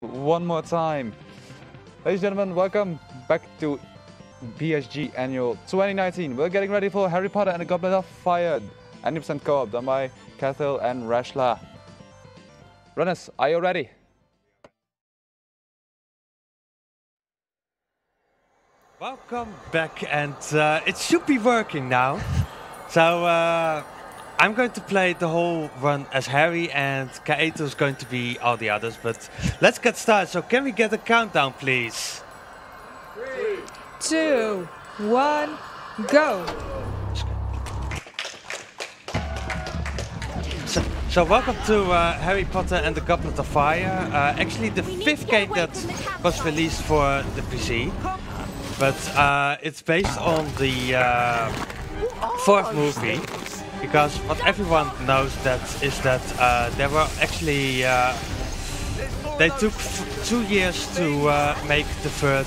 one more time. Ladies and gentlemen, welcome back to BSG Annual 2019. We're getting ready for Harry Potter and the Goblet of Fire. Any% co-op done by Kaethil and Rasschla. Runners, are you ready? Welcome back, and uh, it should be working now. So uh, I'm going to play the whole run as Harry, and Kaeto is going to be all the others. But let's get started. So can we get a countdown, please? Three, two, one, go! So, so welcome to uh, Harry Potter and the Goblet of Fire. Uh, actually, the fifth game that was released for the PC, but uh, it's based on the uh, fourth movie. Because what everyone knows that is that uh, there were actually uh, they took two years to make the third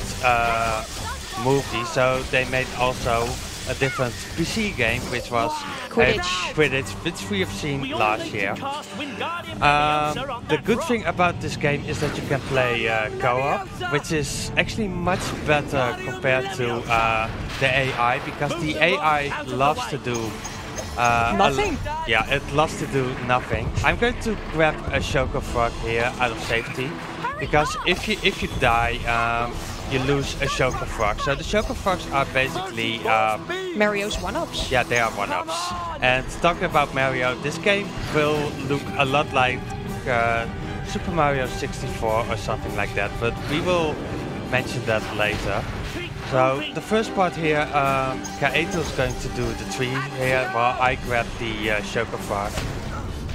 movie, so they made also a different PC game, which was Quidditch, Quidditch which we have seen last year. Um, the good thing about this game is that you can play uh, co-op, which is actually much better compared to uh, the AI, because the AI loves to do uh, nothing. yeah, it loves to do nothing. I'm going to grab a Shoko Frog here out of safety, because if you if you die. Um, you lose a Shoko Frog. So the Shoko Frogs are basically... Um, Mario's one-ups? Yeah, they are one-ups. And talking about Mario, this game will look a lot like uh, Super Mario 64 or something like that, but we will mention that later. So the first part here, um, Kaeto is going to do the tree here while I grab the uh, Shoko Frog.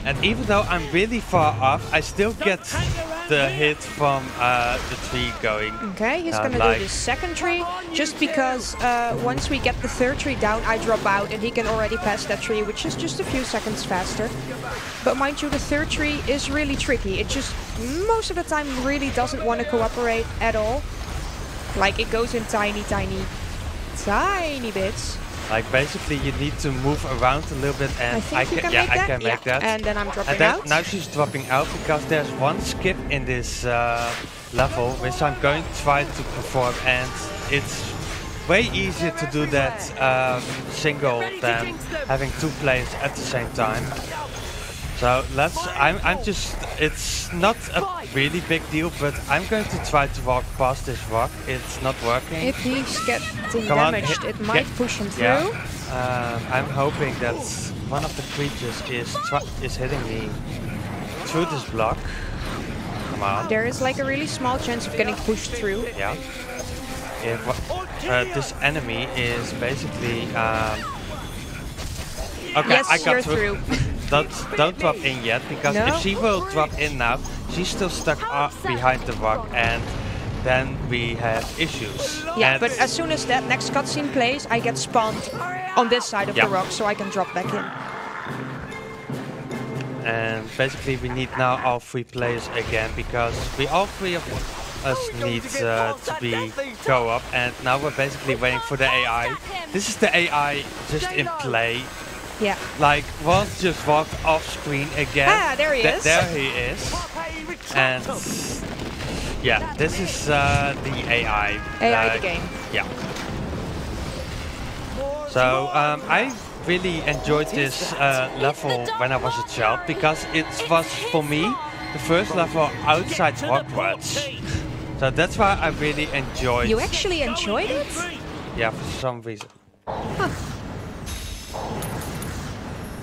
And even though I'm really far off, I still get the hit from uh, the tree going. Okay, he's uh, gonna like do the second tree, just because uh, once we get the third tree down, I drop out and he can already pass that tree, which is just a few seconds faster. But mind you, the third tree is really tricky. It just, most of the time, really doesn't want to cooperate at all. Like, it goes in tiny, tiny, tiny bits. Like basically you need to move around a little bit and I, I can, can yeah, I can yeah. make that. And then I'm dropping and then out. Now she's dropping out because there's one skip in this uh, level which I'm going to try to perform and it's way easier to do that um, single than having two players at the same time. So let's, I'm, I'm just, it's not a really big deal, but I'm going to try to walk past this rock. It's not working. If he's getting Come damaged, on, it might push him through. Yeah. Um, I'm hoping that one of the creatures is is hitting me through this block. Come on. There is like a really small chance of getting pushed through. Yeah. If uh, this enemy is basically... Um, okay, yes, I got through. through. don't, don't drop in yet, because no? if she will drop in now, she's still stuck up behind the rock and then we have issues. Yeah, and but as soon as that next cutscene plays, I get spawned on this side of yeah. the rock so I can drop back in. And basically we need now all three players again because we all three of us need uh, to be go up and now we're basically waiting for the AI. This is the AI just in play yeah. Like, Walt just walked off screen again. Ah, there he Th is. There he is. And yeah, this is uh, the AI. AI uh, the game. Yeah. So um, I really enjoyed this uh, level when I was a child because it was for me the first level outside Hogwarts. So that's why I really enjoyed. You actually enjoyed it? Yeah, for some reason. Huh.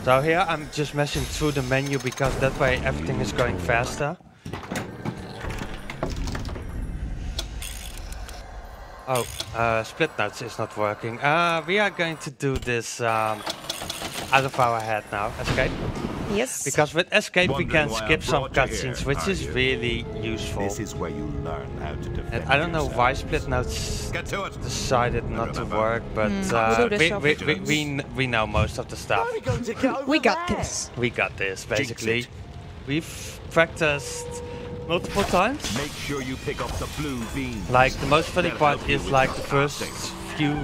So here I'm just messing through the menu because that way everything is going faster. Oh, uh, split notes is not working. Uh, we are going to do this um, out of our head now. Escape. Yes. Because with escape we can skip some cutscenes, which is really useful. This is where you learn how to defend And I don't know why split notes decided not to work, but mm. uh, we, we, we, we, we know most of the stuff. we got this. We got this, basically. We've practiced multiple times. Make sure you pick up the blue bean. Like the most funny part is like the first few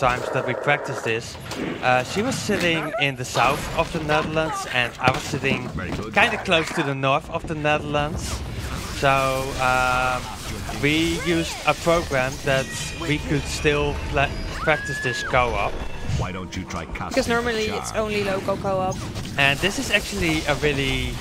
times that we practiced this, uh, she was sitting in the south of the Netherlands and I was sitting kind of close to the north of the Netherlands. So um, we used a program that we could still pla- practice this co-op. Why don't you try casting Because normally it's only local co-op. And this is actually a really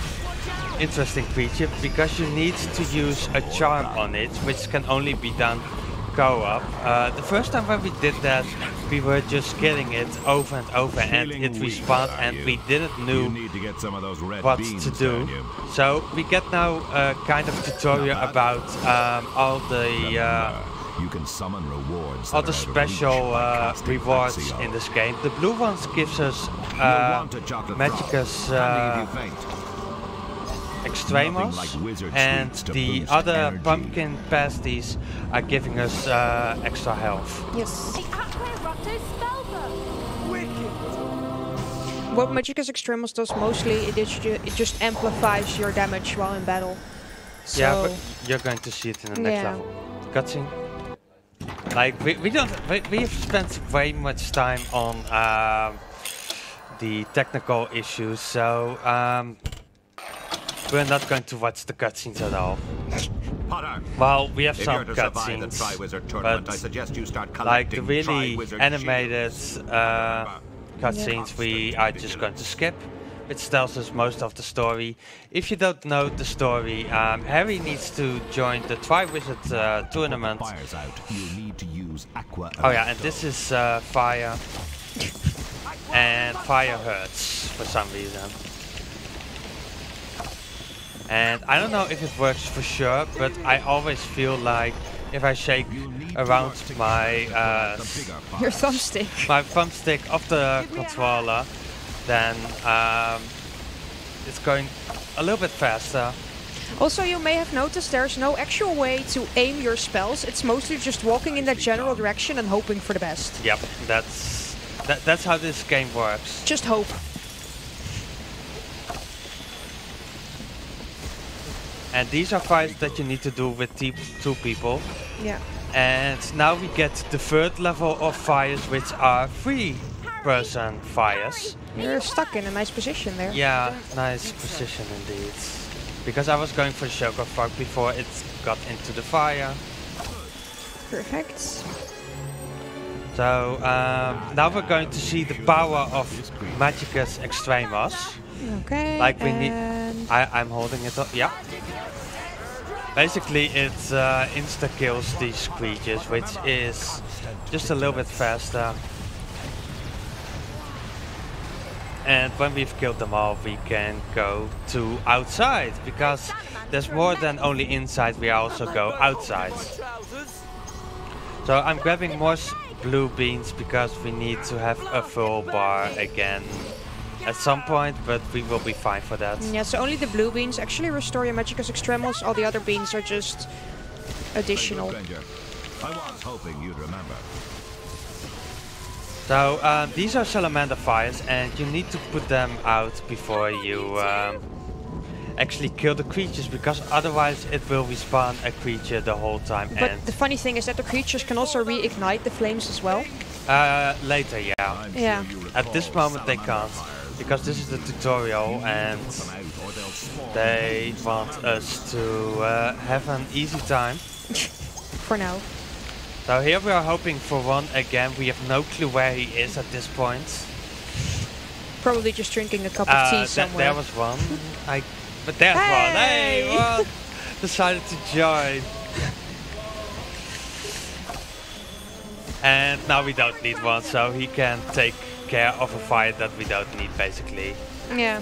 interesting feature because you need to use a charm on it, which can only be done co-op. Uh, the first time when we did that, we were just getting it over and over, and it respawned, and you? we didn't know need to get some of those red what to do. So we get now a kind of tutorial about um, all the uh, You can summon rewards. all the are reach special uh, rewards in this game. The blue ones gives us uh, Magicus uh, if you faint. Extremos, like and the other energy. pumpkin pasties are giving us uh, extra health. Yes. The Aquarotto spellbook. What Magicus Extremos does mostly, it, is ju it just amplifies your damage while in battle. So, Yeah, but you're going to see it in the next Yeah. level. Cutscene. Like we, we don't we, we have spent way much time on um, the technical issues, so um, we're not going to watch the cutscenes at all. Well, we have if some to survive the cutscenes, tournament, I but suggest you start like the really animated uh, cutscenes we are just going to skip which tells us most of the story if you don't know the story um, harry needs to join the tri-wizard uh, tournament Fire's out. You need to use Aqua. oh yeah and this is uh, fire and fire hurts for some reason and I don't know if it works for sure, but I always feel like if I shake You need to around my uh, collect the bigger your thumbstick. my thumbstick of the controller, then um, it's going a little bit faster. Also, you may have noticed there's no actual way to aim your spells. It's mostly just walking in that general direction and hoping for the best. Yep, that's that, that's how this game works. Just hope. And these are fights that you need to do with two people. Yeah. And now we get the third level of fires, which are three-person fires. You're stuck in a nice position there. Yeah, nice position indeed. Because I was going for the Shocker Frog before it got into the fire. Perfect. So um, now we're going to see the power of Magicus Extremos. Okay. Like we need- I, I'm holding it up. Yeah. Basically, it uh, insta kills these creatures, which is just a little bit faster. And when we've killed them all, we can go to outside because there's more than only inside. We also go outside. So I'm grabbing more blue beans because we need to have a full bar again at some point, but we will be fine for that. yeah, so only the blue beans actually restore your Magicus Extremos. All the other beans are just additional. Stranger, I was hoping you'd remember. So um, these are salamander fires, and you need to put them out before you um, actually kill the creatures, because otherwise it will respawn a creature the whole time. But and the funny thing is that the creatures can also reignite the flames as well. uh, later, yeah. I'm Yeah. sure At this moment they can't, fires. Because this is the tutorial, and Put them out or they'll spawn. they want us to uh, have an easy time. For now. So here we are hoping for Ron again. We have no clue where he is at this point. Probably just drinking a cup of Uh, tea somewhere. there was Ron. I, but there's Ron. Hey, Hey! Ron decided to join. And now we don't need Ron, so he can take care of a fight that we don't need, basically. Yeah.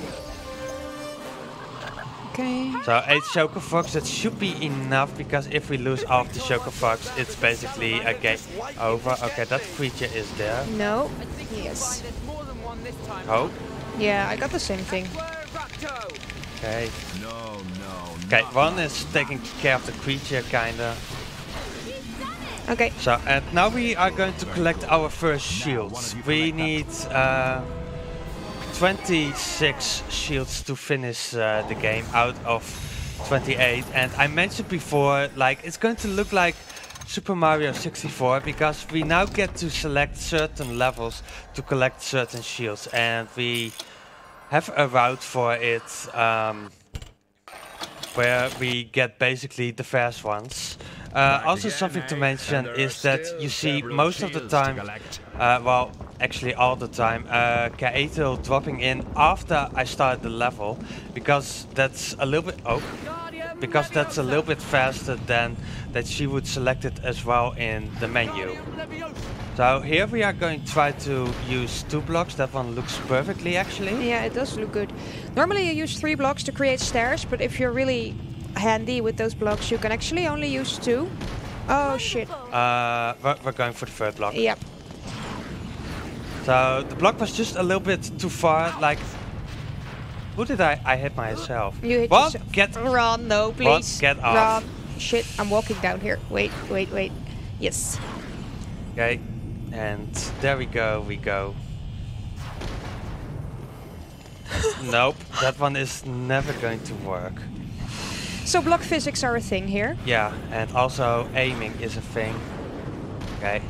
Okay. So eight Shocker Fox, that should be enough, because if we lose all of the Shocker Fox, it's basically a game over. Okay, that creature is there. No. Yes. Oh, Yeah, I got the same thing. okay. No, no, Okay, Ron is taking care of the creature, kinda. Okay. So, and now we are going to collect our first shields. We need uh, 26 shields to finish uh, the game out of 28. And I mentioned before, like, it's going to look like Super Mario 64 because we now get to select certain levels to collect certain shields. And we have a route for it. Um, where we get basically the fast ones. Uh, also, something to mention is that you see most of the time, uh, well, actually all the time, uh, dropping in after I start the level, because that's a little bit, oh, because that's a little bit faster than that she would select it as well in the menu. So here we are going to try to use two blocks. That one looks perfectly actually. Yeah, it does look good. Normally you use three blocks to create stairs, but if you're really handy with those blocks, you can actually only use two. Oh shit. Uh, we're, we're going for the third block. Yep. So the block was just a little bit too far. Like, who did I? I hit myself. You hit what? yourself. Get Run, no, please. What? Get off. Run. Shit, I'm walking down here. Wait, wait, wait. Yes. okay, and there we go. We go. nope, that one is never going to work. So block physics are a thing here. Yeah, and also aiming is a thing. Okay.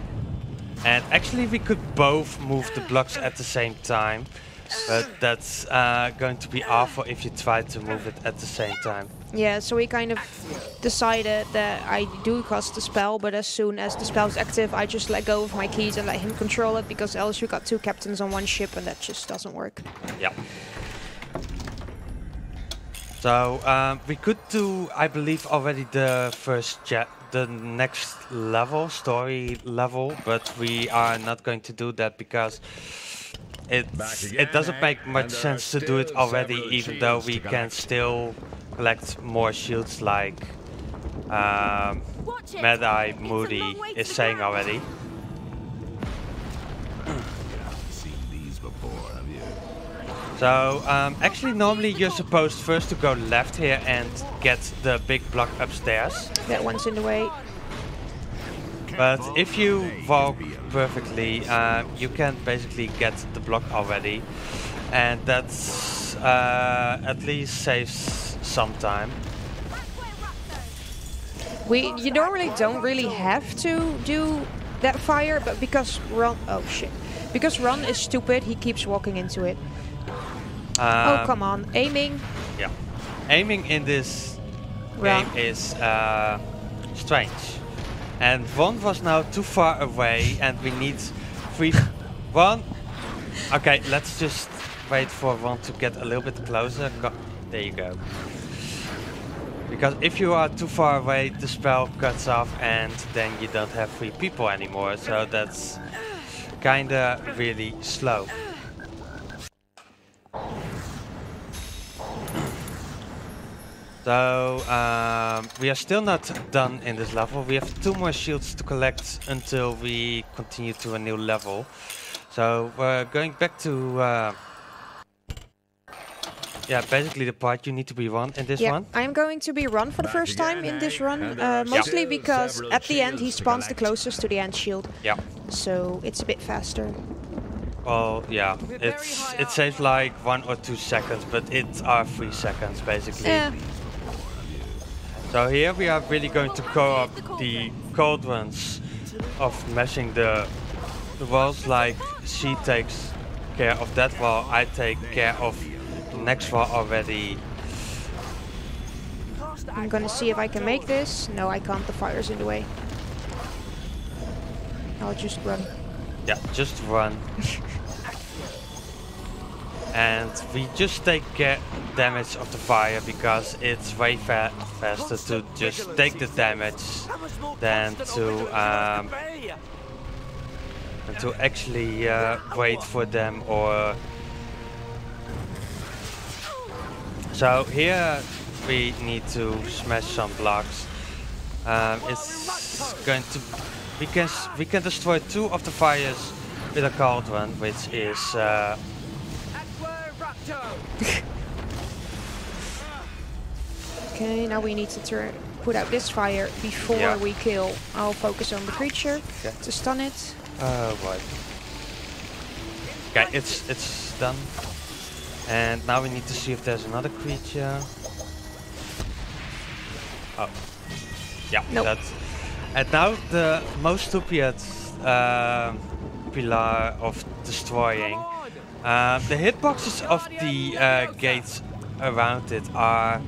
And actually we could both move the blocks at the same time. But that's uh, going to be awful if you try to move it at the same time. Yeah, so we kind of decided that I do cast the spell, but as soon as the spell is active, I just let go of my keys and let him control it, because else you got two captains on one ship and that just doesn't work. Yeah. So um, we could do, I believe, already the first jet, the next level, story level, but we are not going to do that because it it doesn't make much sense to do it already, even though we can still collect more shields like um, Mad Eye Moody is saying go. already. So, um, actually normally you're supposed first to go left here and get the big block upstairs. That one's in the way. But if you walk perfectly, uh, you can basically get the block already. And that's uh, at least saves some time. We you normally don't really have to do that fire, but because Ron oh shit. Because Ron is stupid, he keeps walking into it. Oh Um, come on. Aiming. Yeah. Aiming in this Wrong. game is uh, strange. And Ron was now too far away and we need three... one... Okay, let's just wait for Ron to get a little bit closer. Go there you go. Because if you are too far away, the spell cuts off and then you don't have three people anymore. So that's kinda really slow. So um, we are still not done in this level. We have two more shields to collect until we continue to a new level. So we're going back to uh, yeah, basically the part you need to be Ron in this yeah, one. I'm going to be Ron for the first time in this run, uh, mostly still because at the end he spawns the closest to the end shield, Yeah. so it's a bit faster. Well, yeah, it's it saves like one or two seconds, but it are three seconds basically. Yeah, So here we are really going to co up the cold ones of meshing the the walls like she takes care of that wall, I take care of the next wall already. I'm gonna see if I can make this. No, I can't. The fire's in the way. I'll just run. Yeah, just run. and we just take care damage of the fire because it's way fa faster to just take the damage than to um, to actually uh, wait for them or so here we need to smash some blocks. Um, it's going to we can we can destroy two of the fires with a cauldron which is uh, Okay, now we need to turn put out this fire before Yeah. we kill. I'll focus on the creature Okay. to stun it. Oh boy. Okay, it's it's done. And now we need to see if there's another creature. Oh. Yeah, Nope. that's and now the most stupid uh, pillar of destroying. Uh, the hitboxes of the uh, gates around it are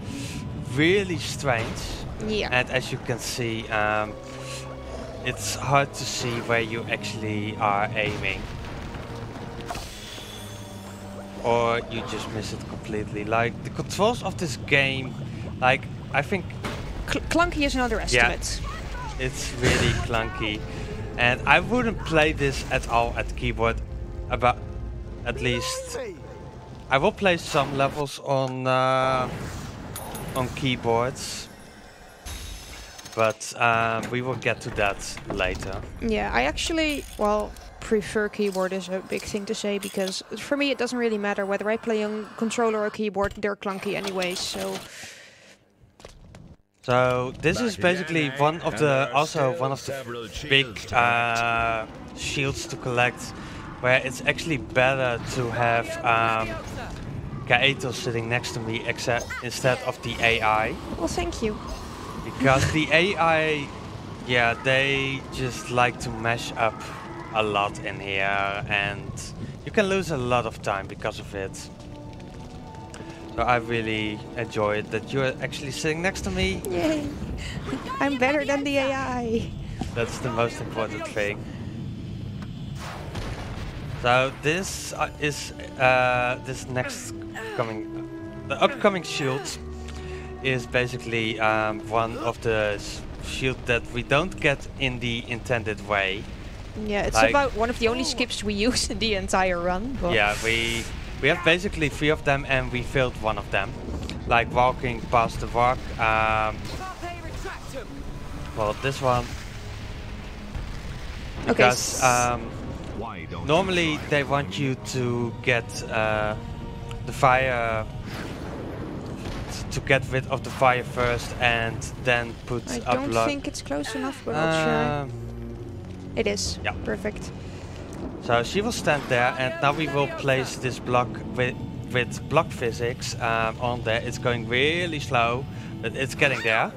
really strange. Yeah. And as you can see, um, it's hard to see where you actually are aiming. Or you just miss it completely. Like, the controls of this game, like, I think Cl clunky is another estimate. it's really clunky. And I wouldn't play this at all at keyboard. About, at least, I will play some levels on uh, on keyboards, but um, we will get to that later. Yeah, I actually, well, prefer keyboard is a big thing to say because for me it doesn't really matter whether I play on controller or keyboard, they're clunky anyways, so. So this is basically one of the also one of the big uh, shields to collect, where it's actually better to have um, Kaeto sitting next to me except instead of the AI. well thank you. Because the AI, yeah, they just like to mash up a lot in here and you can lose a lot of time because of it. So I really enjoy it that you're actually sitting next to me. Yay! I'm better than the AI. That's the most important thing. So this uh, is uh, this next coming, the upcoming shield is basically um, one of the shield that we don't get in the intended way. Yeah, it's Like- about one of the only skips we use in the entire run. Yeah, we we have basically three of them and we failed one of them, like walking past the rock. Um, well, this one Okay. because s- um, Normally they want you to get uh, the fire to get rid of the fire first and then put I a don't block. think it's close enough, but I'll try. Um, It is. yeah. Perfect. so she will stand there and now we will place this block with with block physics um, on there. It's going really slow, but it's getting there.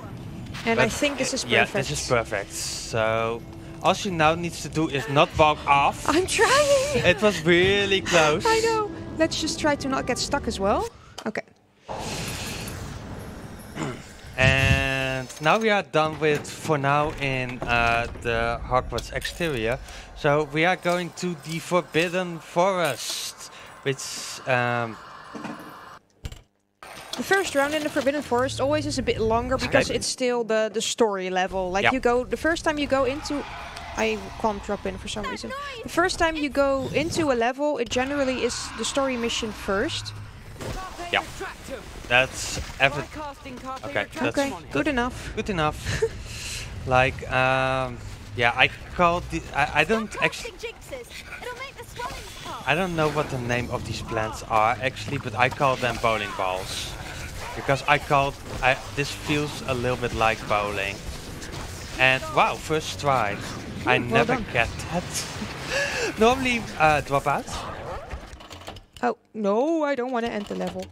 And I think this is perfect. Yeah, perfect. this is perfect. So all she now needs to do is not walk off. I'm trying! it was really close. I know. Let's just try to not get stuck as well. Okay. And now we are done with, for now, in uh, the Hogwarts exterior. So we are going to the Forbidden Forest, which, um, The first round in the Forbidden Forest always is a bit longer because Okay. it's still the, the story level. Like Yeah. you go, the first time you go into... I can't drop in for some reason. The first time you go into a level, it generally is the story mission first. yeah, that's ever okay. That's okay, that- good enough. good enough. like, um, yeah, I call the. I, I don't actually. I don't know what the name of these plants are actually, but I call them bowling balls because I call I this feels a little bit like bowling. And wow, first try. I well never done. get that. Normally uh, drop out. Oh, no, I don't want to end the level.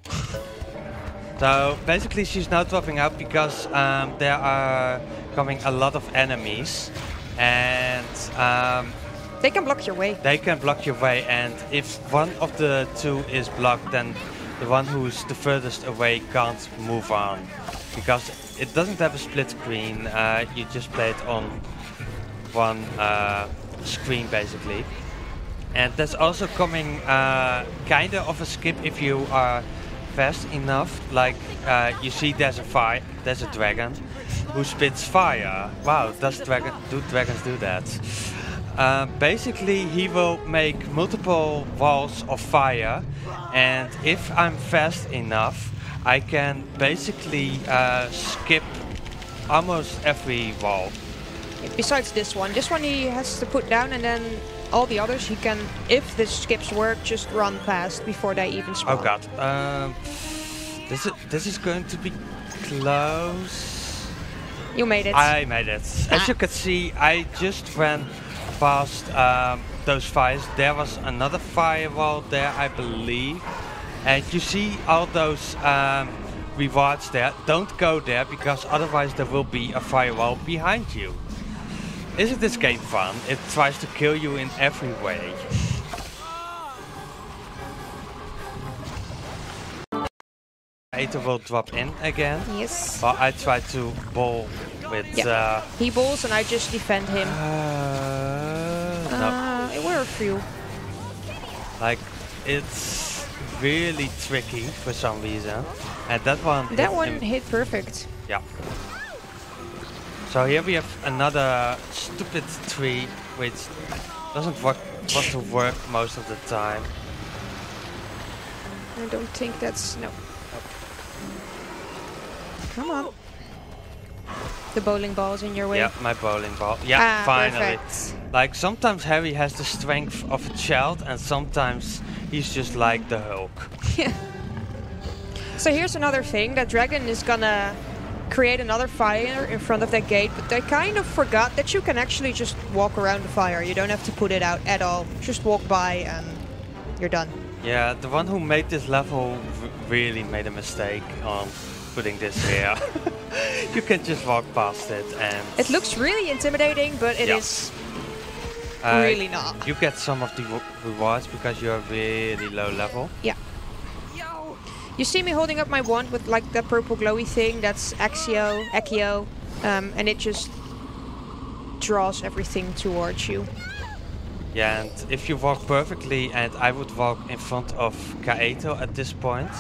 So basically she's now dropping out because um, there are coming a lot of enemies and um, They can block your way. they can block your way and if one of the two is blocked then the one who's the furthest away can't move on because it doesn't have a split screen uh, you just play it on one uh, screen basically. And there's also coming uh, kind of a skip if you are fast enough like uh, you see there's a fire there's a dragon who spits fire. Wow does dragon do dragons do that? Uh, basically he will make multiple walls of fire and if I'm fast enough I can basically uh, skip almost every wall Besides this one. This one he has to put down and then all the others he can, if the skips work, just run past before they even spawn. Oh god. Um, this is this is going to be close. You made it. I made it. As you can see, I just ran past um, those fires. There was another firewall there, I believe. And you see all those um, rewards there. Don't go there because otherwise there will be a firewall behind you. Isn't this game fun? It tries to kill you in every way. Kaeto will drop in again. Yes. But I try to ball with. Yeah. Uh, He balls and I just defend him. uh, no, Uh, it were a few. like it's really tricky for some reason, and that one. That hit one him- hit perfect. Yeah. So here we have another stupid tree which doesn't work, want to work most of the time. I don't think that's no. Come on. The bowling ball's in your way. Yeah, my bowling ball. Yeah, ah, finally. perfect. Like sometimes Harry has the strength of a child and sometimes he's just like the Hulk. So here's another thing. That dragon is gonna create another fire in front of that gate, but they kind of forgot that you can actually just walk around the fire. You don't have to put it out at all. Just walk by and you're done. Yeah, the one who made this level really made a mistake on putting this here. you can just walk past it and It looks really intimidating, but it Yeah. is uh, really not. You get some of the rewards because you're really low level. Yeah. Yo. You see me holding up my wand with like that purple glowy thing. That's Axio, Accio, um, and it just draws everything towards you. Yeah, and if you walk perfectly, and I would walk in front of Kaeto at this point.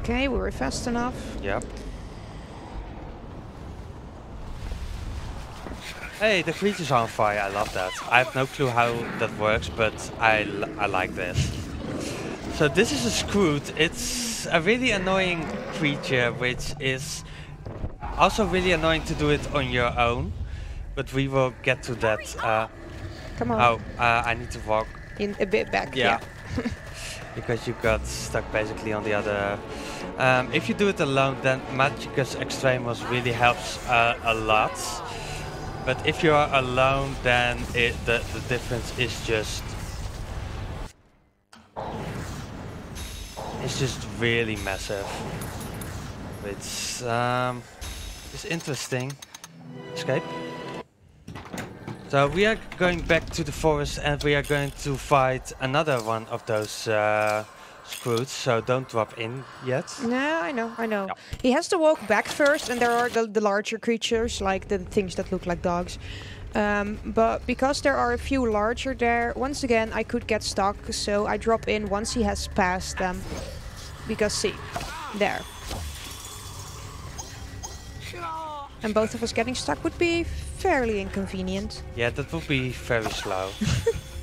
Okay, we were fast enough. Yep. Hey, the creature's on fire. I love that. I have no clue how that works, but I, l- I like this. So this is a Skrewt. It's a really annoying creature, which is also really annoying to do it on your own. But we will get to that. Uh, Come on. oh, uh, I need to walk In a bit back. yeah. because you got stuck basically on the other. Um, if you do it alone, then Magicus Extremos really helps uh, a lot. But if you are alone, then it, the, the difference is just. It's just really massive. It's um, it's interesting. Escape. So we are going back to the forest and we are going to fight another one of those uh, Skrewts, so don't drop in yet. No, I know, I know. Yeah. He has to walk back first, and there are the, the larger creatures, like the things that look like dogs. Um, but because there are a few larger there, once again, I could get stuck, so I drop in once he has passed them. Because, see, there. And both of us getting stuck would be fairly inconvenient. Yeah, that would be very slow.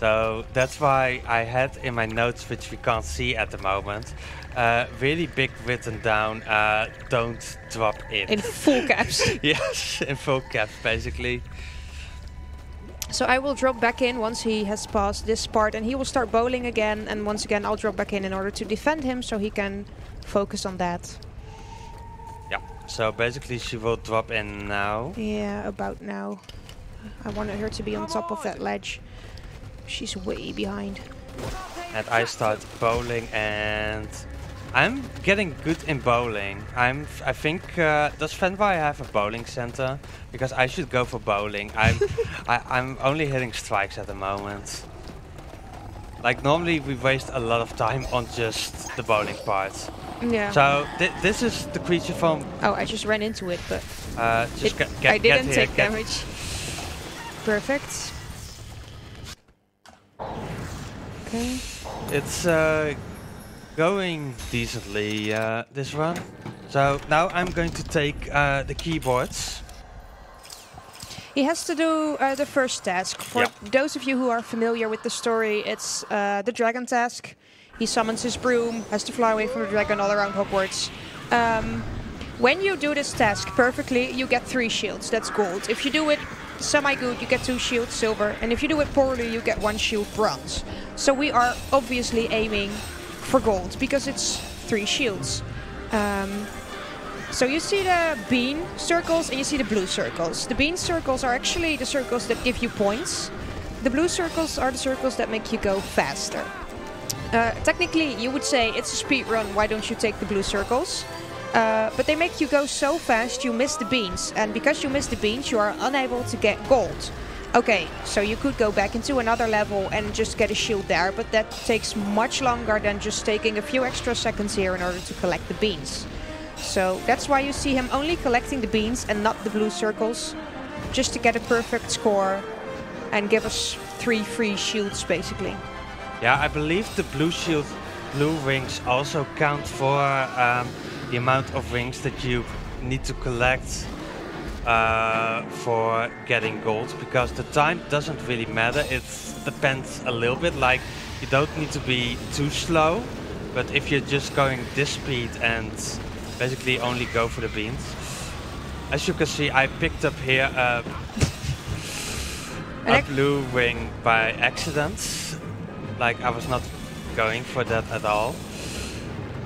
so that's why I had in my notes, which we can't see at the moment, uh, really big written down, uh, don't drop in. In full caps. yes, in full caps basically. So I will drop back in once he has passed this part and he will start bowling again and once again I'll drop back in in order to defend him so he can focus on that. Yeah, so basically she will drop in now. Yeah, about now. I wanted her to be on top of that ledge. She's way behind. and I start bowling and I'm getting good in bowling. I'm I think uh, does Fenway have a bowling center? Because I should go for bowling. I'm I, I'm only hitting strikes at the moment. Like normally we waste a lot of time on just the bowling part. Yeah. So thi- this is the creature from oh, I just ran into it, but uh, just it- get, get, I didn't here, take damage. Perfect. Okay. It's uh, going decently uh, this run. So now I'm going to take uh, the keyboards. He has to do uh, the first task. For Yeah. those of you who are familiar with the story, it's uh, the dragon task. He summons his broom, has to fly away from the dragon all around Hogwarts. Um, when you do this task perfectly, you get three shields. That's gold. If you do it semi-good, you get two shields, silver. And if you do it poorly, you get one shield, bronze. So we are obviously aiming for gold because it's three shields. Um, so you see the bean circles and you see the blue circles. The bean circles are actually the circles that give you points. The blue circles are the circles that make you go faster. Uh, technically, you would say it's a speed run. Why don't you take the blue circles? Uh, but they make you go so fast you miss the beans, and because you miss the beans, you are unable to get gold. Okay, so you could go back into another level and just get a shield there, but that takes much longer than just taking a few extra seconds here in order to collect the beans. So that's why you see him only collecting the beans and not the blue circles, just to get a perfect score and give us three free shields basically. Yeah, I believe the blue shield, blue rings also count for um, the amount of rings that you need to collect uh, for getting gold because the time doesn't really matter. It depends a little bit. Like you don't need to be too slow, but if you're just going this speed and basically only go for the beans. As you can see, I picked up here a, a blue ring by accident. Like I was not going for that at all.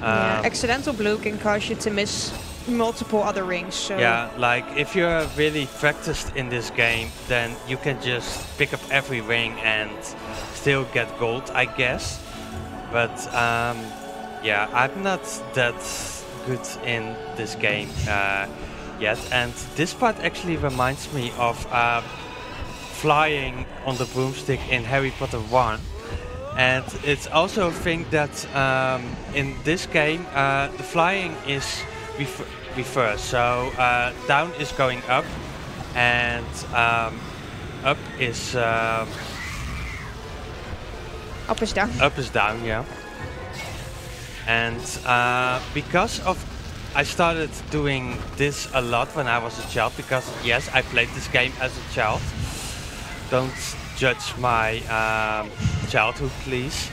Yeah, Um, accidental blue can cause you to miss multiple other rings. So Yeah, like if you're really practiced in this game, then you can just pick up every ring and still get gold, I guess. But um, yeah, I'm not that good in this game uh, yet. And this part actually reminds me of uh, flying on the broomstick in Harry Potter 1. And it's also a thing that um, in this game, uh, the flying is ref- reversed. So uh, down is going up, and um, up is um, up is down. up is down, yeah. And uh, because of I started doing this a lot when I was a child because yes, I played this game as a child. Don't judge my um, childhood, please.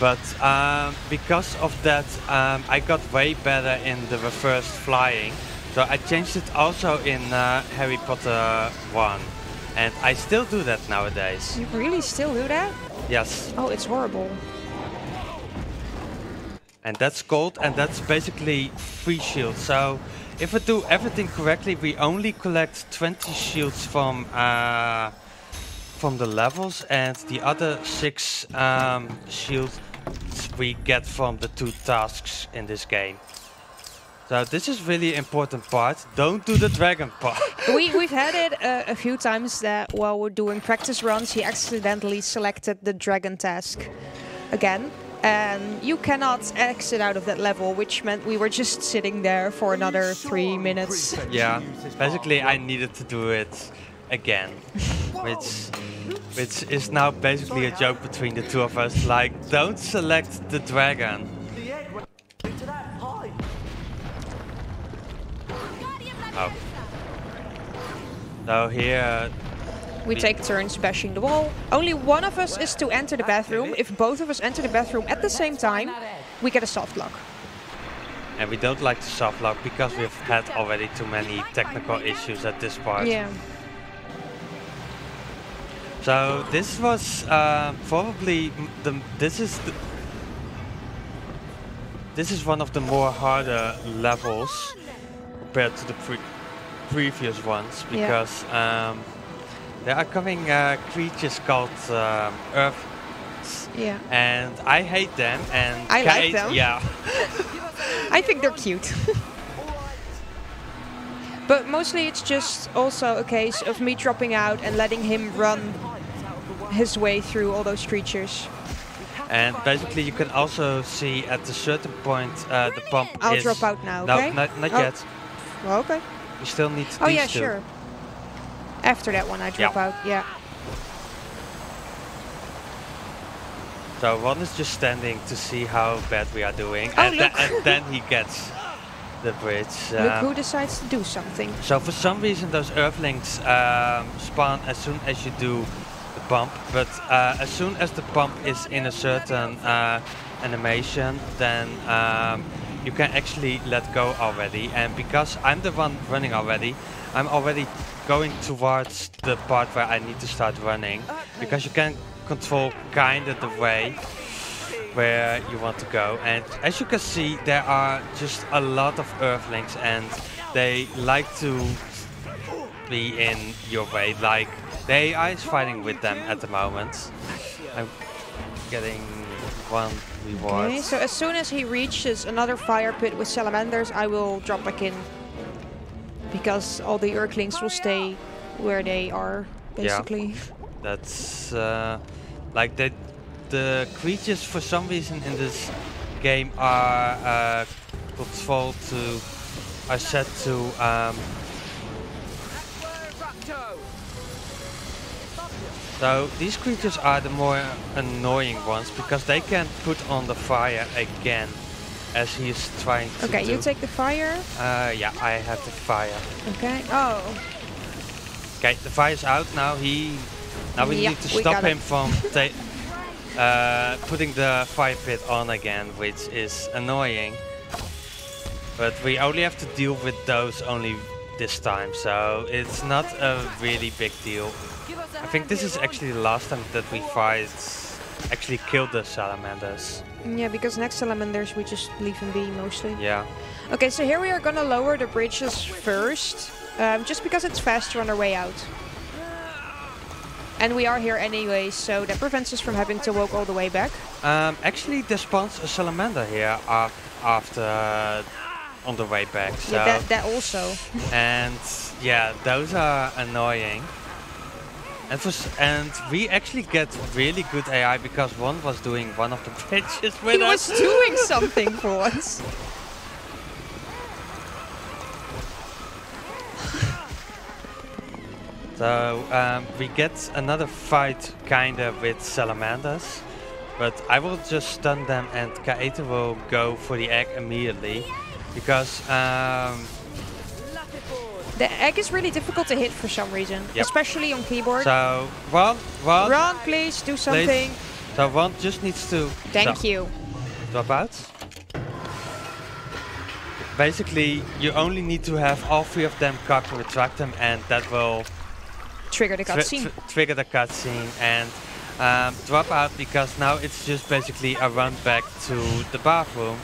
But um, because of that, um, I got way better in the reversed flying. So I changed it also in uh, Harry Potter 1. And I still do that nowadays. You really still do that? Yes. Oh, it's horrible. and that's gold and that's basically free shield so if we do everything correctly we only collect 20 shields from uh, from the levels and the other six um, shields we get from the two tasks in this game so this is really important part don't do the dragon part we, we've had it uh, a few times that while we're doing practice runs, he accidentally selected the dragon task again. And you cannot exit out of that level, which meant we were just sitting there for another three minutes. yeah basically i needed to do it again which which is now basically a joke between the two of us like don't select the dragon oh so here We take turns bashing the wall. Only one of us is to enter the bathroom. If both of us enter the bathroom at the same time, we get a soft lock. and we don't like the soft lock because we've had already too many technical issues at this part Yeah. So this was uh, probably the this is the this is one of the more harder levels compared to the pre previous ones Yeah. because um, there are coming uh, creatures called um, Earth, Yeah. and I hate them. And I like them. Yeah, I think they're cute. but mostly it's just also a case of me dropping out and letting him run his way through all those creatures. and basically you can also see at a certain point uh, the pump I'll is drop out now, no, okay? not, not Oh. yet. Well, okay. We still need to. Oh these yeah, two. sure. After that one I drop Yeah. out, yeah. So Ron is just standing to see how bad we are doing, Oh, and, the- look. and then he gets the bridge. Look Um, who decides to do something. so for some reason those Erklings um, spawn as soon as you do pump, but uh, as soon as the pump is in a certain uh, animation, then um, you can actually let go already. And because I'm the one running already, I'm already going towards the part where I need to start running, because you can control kind of the way where you want to go. And as you can see, there are just a lot of Erklings, and they like to be in your way. Like the AI is fighting with them at the moment. I'm getting one reward. Okay, so as soon as he reaches another fire pit with salamanders, I will drop back in. Because all the Erklings will stay where they are basically. Yeah, That's uh, like the the creatures for some reason in this game are uh, controlled to are set to um, so these creatures are the more annoying ones because they can put on the fire again as he is trying to Okay, do. you take the fire. uh, yeah, I have the fire. Okay. Oh, Okay, the fire's out now. He now we Yeah, need to stop him it. from ta- uh, putting the fire pit on again, which is annoying. But we only have to deal with those only this time, so it's not a really big deal. I think this is actually the last time that we fight actually killed the salamanders. yeah, because next salamanders we just leave him be mostly. Yeah. Okay, so here we are gonna lower the bridges first, um, just because it's faster on our way out. And we are here anyway, so that prevents us from having to walk all the way back. Um, actually, there spawns a salamander here af- after on the way back. So. Yeah, that, that also. and yeah, those are annoying. And for and we actually get really good AI because one was doing one of the bridges with He us. was doing something for once. So um, we get another fight kinda with salamanders, but I will just stun them and Kaethil will go for the egg immediately because um, The egg is really difficult to hit for some reason, Yep. especially on keyboard. so one one Run, please, do something. so one just needs to Thank so- you. drop out. Basically, you only need to have all three of them cock retract them, and that will Trigger the cutscene. tri- trigger the cutscene and um, drop out because now it's just basically a run back to the bathroom.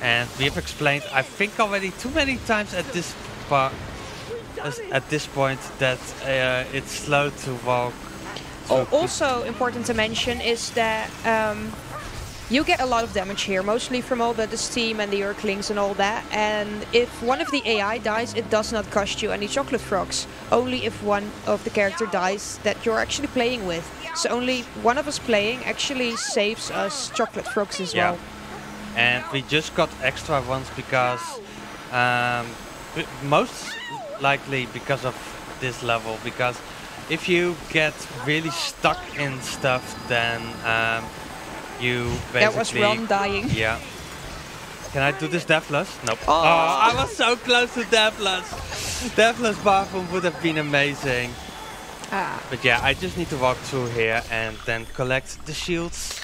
And we have explained, I think already too many times at this part, at this point that uh, it's slow to walk. Al- to- also important to mention is that um, you get a lot of damage here, mostly from all the, steam and the Erklings and all that. And if one of the AI dies, it does not cost you any chocolate frogs. Only if one of the character dies that you're actually playing with. So only one of us playing actually saves us chocolate frogs as Yeah. well. and we just got extra ones because um, most likely because of this level because if you get really stuck in stuff then um, you basically That was Ron dying. yeah can I do this deathless? Nope. Oh. I was so close to deathless. deathless bathroom would have been amazing. Ah, But yeah, I just need to walk through here and then collect the shields.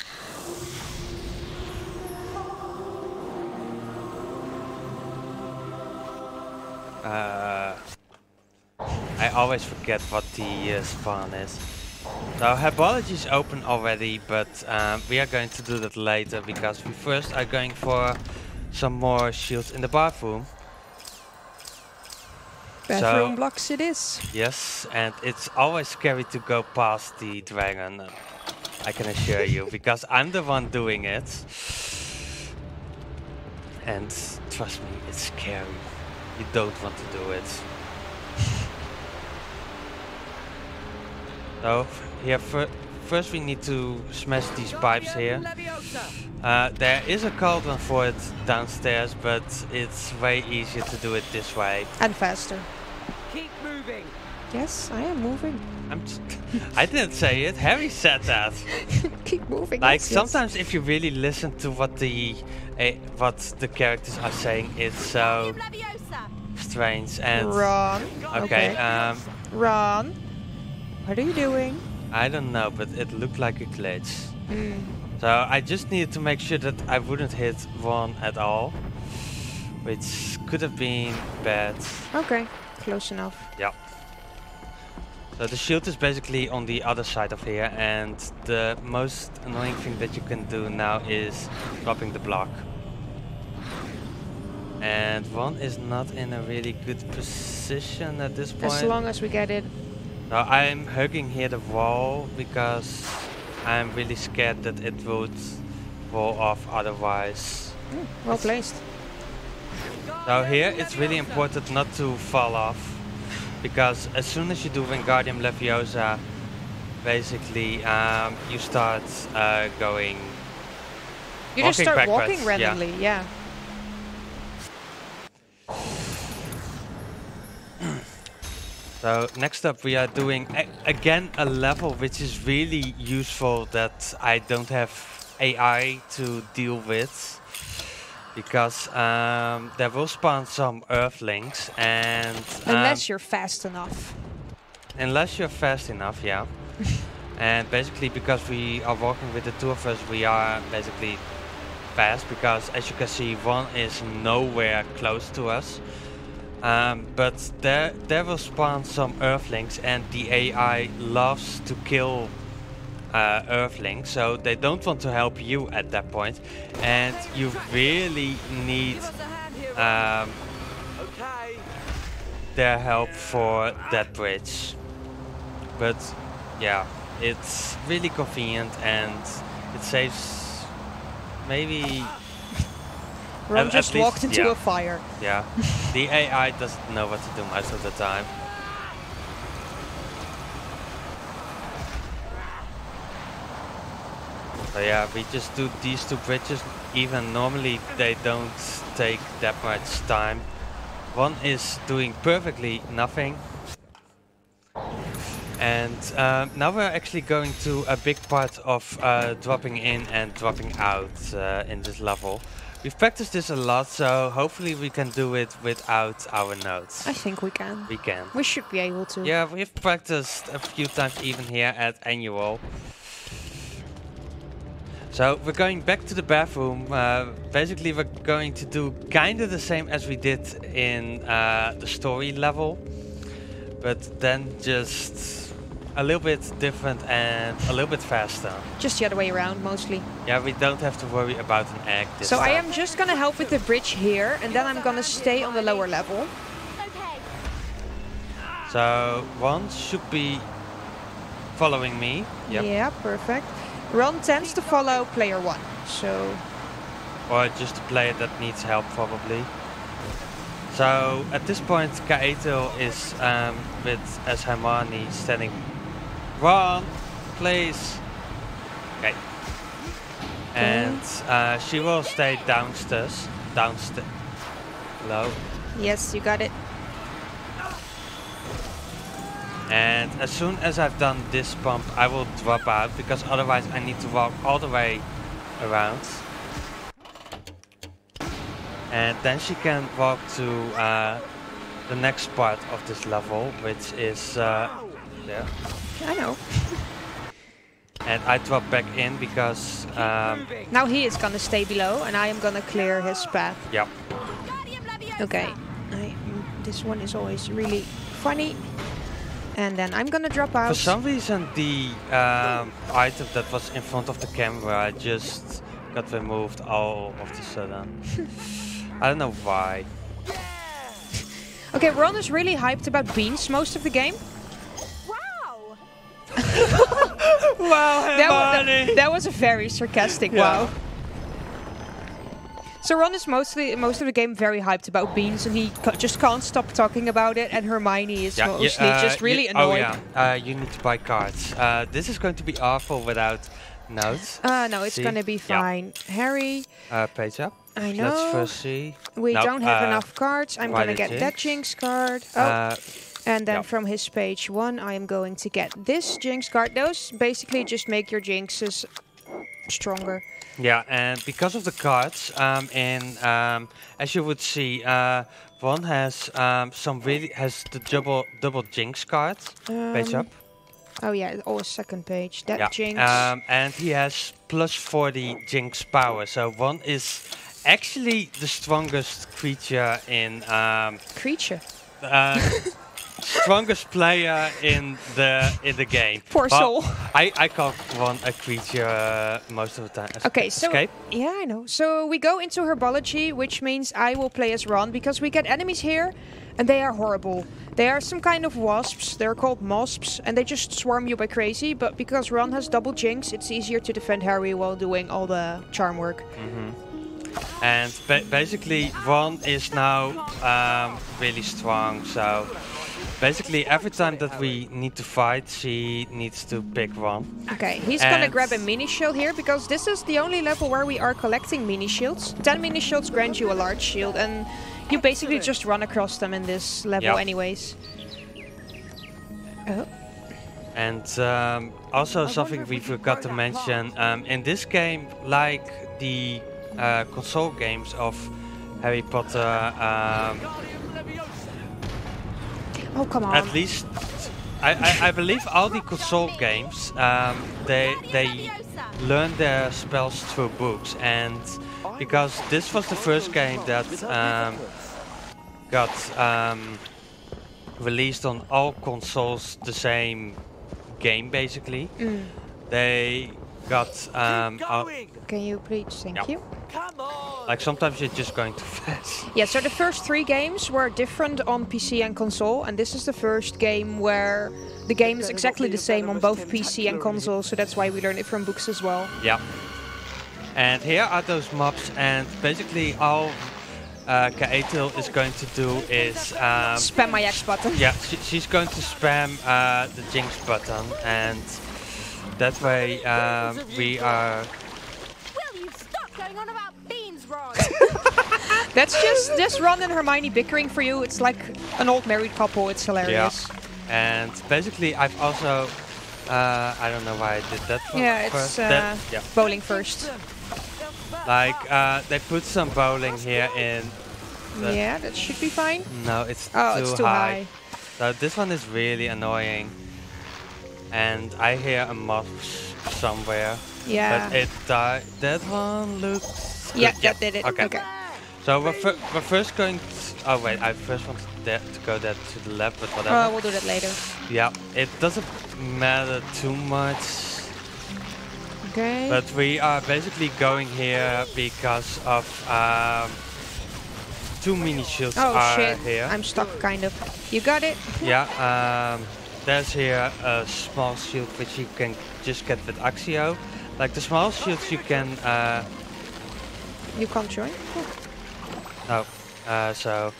Uh, I always forget what the uh, spawn is. So Herbology is open already, but um, we are going to do that later because we first are going for some more shields in the bathroom. bathroom So- blocks it is. Yes, and it's always scary to go past the dragon. I can assure you, because I'm the one doing it. And trust me, it's scary. You don't want to do it. So, here, fir first we need to smash these pipes here. Uh, there is a cauldron for it downstairs, but it's way easier to do it this way. And faster. Keep moving. Yes, I am moving. I'm t- I didn't say it. Harry said that. Keep moving. Like yes, yes. sometimes, if you really listen to what the uh, what the characters are saying, it's so strange and Ron. okay. Um, Ron. What are you doing? I don't know, but it looked like a glitch. Mm. So I just needed to make sure that I wouldn't hit one at all, which could have been bad. Okay, close enough. Yeah. So the shield is basically on the other side of here, and the most annoying thing that you can do now is dropping the block. And one is not in a really good position at this point. As long as we get it. So I'm hugging here the wall because I'm really scared that it would fall off otherwise. Mm, well placed. So here it's really important not to fall off because as soon as you do Wingardium Leviosa, basically um, you start uh, going. You just Walking start backwards, walking yeah. randomly, yeah. So next up we are doing a again a level which is really useful that I don't have AI to deal with. Because um, there will spawn some Erklings and um, Unless you're fast enough. Unless you're fast enough, yeah. and basically, because we are working with the two of us, we are basically fast because, as you can see, one is nowhere close to us. Um, but there, there will spawn some Erklings, and the AI loves to kill uh, Erklings, so they don't want to help you at that point. and you really need um, their help for that bridge. But yeah, it's really convenient and it saves maybe Ron at just least- walked into yeah. a fire. yeah. the AI doesn't know what to do most of the time. So yeah, we just do these two bridges. Even normally they don't take that much time. One is doing perfectly nothing. And um, now we're actually going to a big part of uh, dropping in and dropping out uh, in this level. We've practiced this a lot, so hopefully we can do it without our notes. I think we can. We can. We should be able to. Yeah, we've practiced a few times even here at Annual. So we're going back to the bathroom. Uh, basically, we're going to do kind of the same as we did in uh, the story level, but then just a little bit different and a little bit faster. Just the other way around, mostly. Yeah, we don't have to worry about an egg this So I am just gonna help with the bridge here, and then I'm gonna stay on the lower level. So one should be following me. Yep. Yeah, perfect. Ron tends to follow player one, so Or just a player that needs help, probably. So at this point, Kaethil is um, with as Hermione standing. Ron, please. Okay. And uh, she will stay downstairs. Downstairs. Low. yes, you got it. And as soon as I've done this pump, I will drop out because otherwise I need to walk all the way around. And then she can walk to uh, the next part of this level, which is uh, there. I know. And I drop back in because, um, Now he is gonna stay below, and I am gonna clear his path. yeah, Okay. I, this one is always really funny. And then I'm gonna drop out. For some reason, the um, item that was in front of the camera just got removed all of a sudden. I don't know why. Okay, Ron is really hyped about beans most of the game. Wow. Wow, That, wa- that, that was a very sarcastic Yeah. wow. So Ron is mostly most of the game very hyped about beans, and he ca- just can't stop talking about it. And Hermione is mostly just really you, annoyed. Oh yeah, uh, you need to buy cards. Uh, this is going to be awful without notes. Uh, no, it's gonna be Yeah. fine. Harry, Uh, page up. I Let's know first see. we no, don't have uh, enough cards. I'm gonna the get that Jinx? Jinx card. Oh, Uh, and then yeah. from his page one, I am going to get this Jinx card. Those basically just make your Jinxes stronger. yeah, and because of the cards, um, in um, as you would see, uh, one has um, some really has the double double Jinx card. page Um, up. Oh yeah, or second page. That Yeah. Jinx. Um, and he has plus 40 Jinx power. So one is actually the strongest creature in um, creature. uh, strongest player in the in the game. Poor But soul. I I call one a creature uh, most of the time. Okay, so escape. yeah, I know. So we go into herbology, which means I will play as Ron because we get enemies here, and they are horrible. They are some kind of wasps. They're called mosps, and they just swarm you by crazy. But because Ron has double jinx, it's easier to defend Harry while doing all the charm work. And ba basically, Ron is now um, really strong. So basically, every time that we need to fight, she needs to pick one. Okay, he's gonna grab a mini shield here because this is the only level where we are collecting mini shields. 10 mini shields grant you a large shield and you basically just run across them in this level Yeah. anyways. Oh, And um, also something we forgot to mention, um, in this game, like the uh, console games of Harry Potter, um, oh come on. at least I, I, I believe all the console games, um, they they learn their spells through books, and because this was the first game that um, got um, released on all consoles, the same game basically. Mm. They got um, Keep going. Can you please? Thank Yeah. you. Come on. like sometimes you're just going too fast. Yeah, so the first three games were different on PC and console, and this is the first game where the game is exactly the same on both PC and console, so that's why we learn it from books as well. Yeah. And here are those mobs, and basically all uh, Kaethil is going to do is um, Spam my X button. yeah, she, she's going to spam uh, the Jinx button, and that way um, we are. Will you stop going on about beans, Ron? That's just just Ron and Hermione bickering for you. It's like an old married couple. It's hilarious. And basically, I've also. Uh, I don't know why I did that. one Yeah, it's uh, That- yeah. bowling first. Like uh, they put some bowling here in. Yeah, that should be fine. No, it's Oh, too it's too high. high. So this one is really annoying. And I hear a mob somewhere. Yeah. But it died. That one looks. Yeah, good. that did it. Okay. okay. So we're, fir- we're first going. To, oh wait, I first want that to go that to the left, but whatever. Uh, we'll do that later. yeah, it doesn't matter too much. Okay. But we are basically going here because of um, two mini shields oh are shit, here. I'm stuck kind of. You got it? Yeah, um, there's here a small shield which you can just get with Accio. Like the small shields you can, uh, You can't join? no, uh, so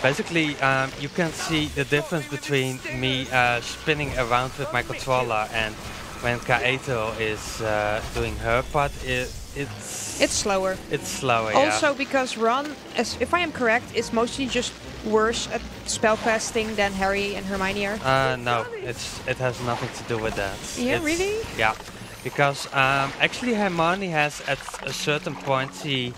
basically um, you can see the difference between me uh, spinning around with my controller and when Kaethil is uh, doing her part, it, it's, It's slower. it's slower, yeah. Also because Ron, as if I am correct, is mostly just worse at spellcasting than Harry and Hermione are. Uh, no, it's it has nothing to do with that. Yeah, It's- really? Yeah, because um, actually Hermione has at a certain point she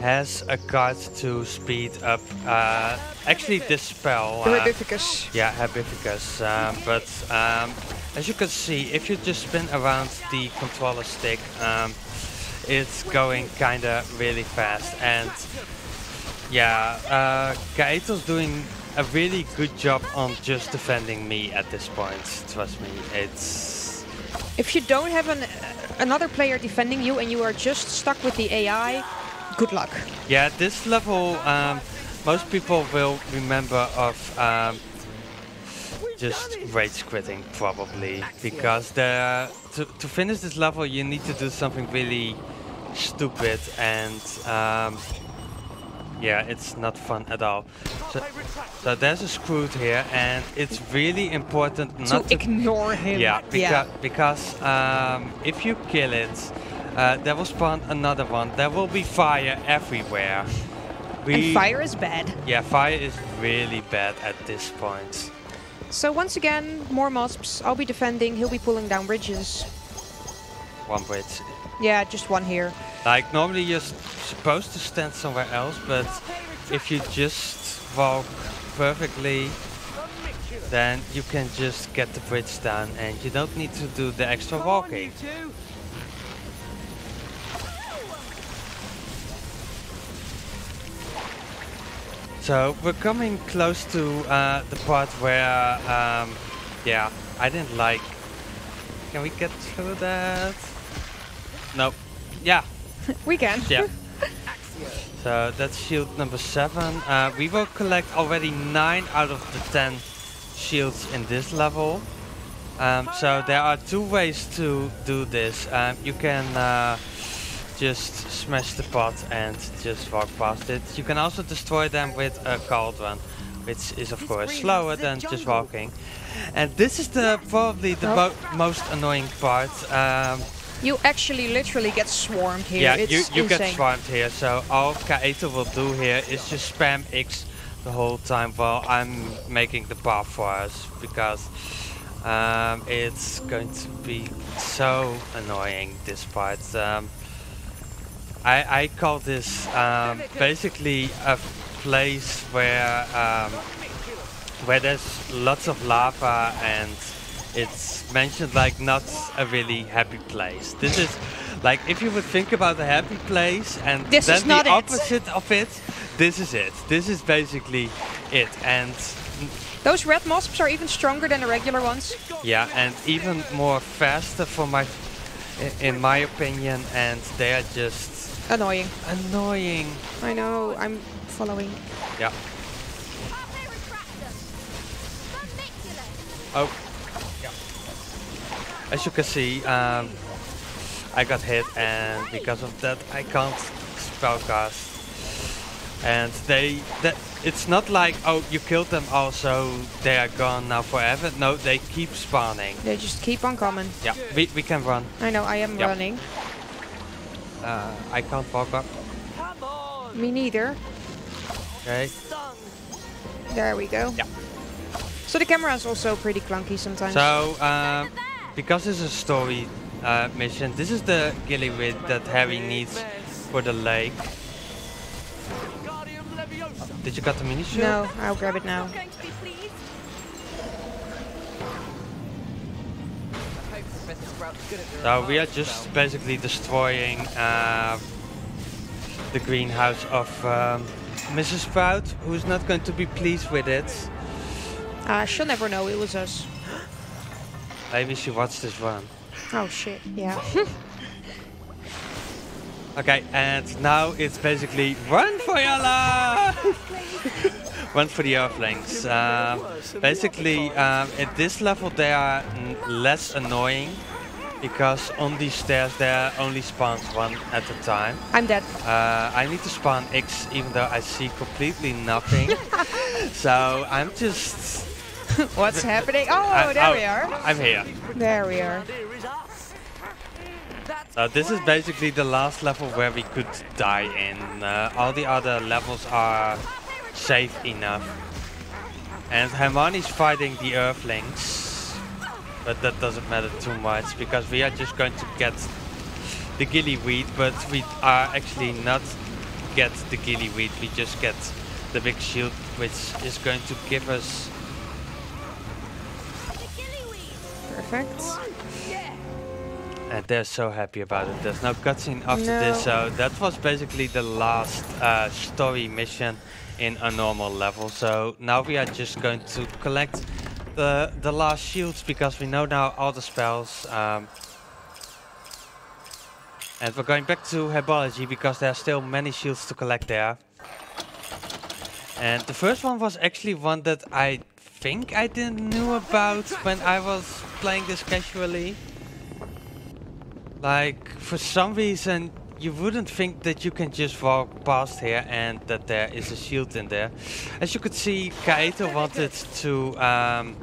has a card to speed up. Uh, actually, this spell. Uh, Herbificus. yeah, Herbificus. Um, but um, as you can see, if you just spin around the controller stick, um, it's going kinda really fast. And yeah, uh, Kaethil's doing a really good job on just defending me at this point. Trust me, it's If you don't have an, another player defending you and you are just stuck with the AI, good luck. yeah. This level, um, most people will remember of um, just rage quitting probably because the to, to finish this level you need to do something really stupid and um, yeah it's not fun at all so, so there's a Skrewt here and it's really important not to to ignore him. yeah because, because um, if you kill it uh, there will spawn another one there will be fire everywhere we, And fire is bad. yeah fire is really bad at this point So once again, more mosps. I'll be defending. He'll be pulling down bridges. one bridge Yeah, just one here. Like normally you're supposed to stand somewhere else, but if you just walk perfectly, then you can just get the bridge down and you don't need to do the extra walking. So we're coming close to uh, the part where, um, yeah, I didn't like. Can we get through that? Nope. Yeah, We can. yeah. so that's shield number seven. Uh, we will collect already nine out of the ten shields in this level. Um, so there are two ways to do this. Um, you can uh, just smash the pot and just walk past it. You can also destroy them with a cauldron, which is of course slower than just walking. And this is the probably the mo most annoying part. Um, You actually literally get swarmed here. yeah, it's you, you insane. get swarmed here, so all Kaethil will do here is just spam X the whole time while I'm making the path for us, because um, it's going to be so annoying, this part. Um, I, I call this um, basically a place where um, where there's lots of lava and it's mentioned like not a really happy place. This is like if you would think about a happy place and This then is not the it. opposite of it, this is it. This is basically it. And Those red mosps are even stronger than the regular ones. yeah, and even more faster for my in my opinion and they are just Annoying. annoying. I know, I'm following. Yeah. Halfway retract them. Ridiculous. Oh, yeah. As you can see, um, I got hit, and because of that, I can't spellcast. And they, that it's not like oh you killed them all, so they are gone now forever. No, they keep spawning. They just keep on coming. Yeah, we we can run. I know, I am Yep. running. Uh, I can't walk up. Me neither. Okay. There we go. Yeah. So the camera is also pretty clunky sometimes. So um, because it's a story uh, mission, this is the gillyweed that Harry needs for the lake. Did you got the mini shield? no, I'll grab it now. Not going to be pleased. So we are just basically destroying uh, the greenhouse of um, Mrs. Sprout, who's not going to be pleased with it. Uh, she'll never know it was us. Maybe she watched this run. Oh shit, yeah. Okay, and now it's basically run for your life! run for the Erklings. Um, basically, um, at this level they are less annoying because on these stairs there only spawns one at a time. I'm dead. Uh, I need to spawn X even though I see completely nothing. so I'm just. What's happening? Oh, I- there oh, we are. I'm here. There we are. Here is us. That's So this is basically the last level where we could die in. Uh, all the other levels are safe enough. And Hermione's fighting the Erklings. But that doesn't matter too much because we are just going to get the gillyweed, but we are actually not get the gillyweed, we just get the big shield which is going to give us The gillyweed. Perfect. And they're so happy about it. There's no cutscene after this, so that was basically the last uh, story mission in a normal level. So now we are just going to collect the the last shields because we know now all the spells. Um, and we're going back to Herbology because there are still many shields to collect there. And the first one was actually one that I think I didn't knew about when I was playing this casually. Like, for some reason, you wouldn't think that you can just walk past here and that there is a shield in there. As you could see, Kaethil wanted to... Um,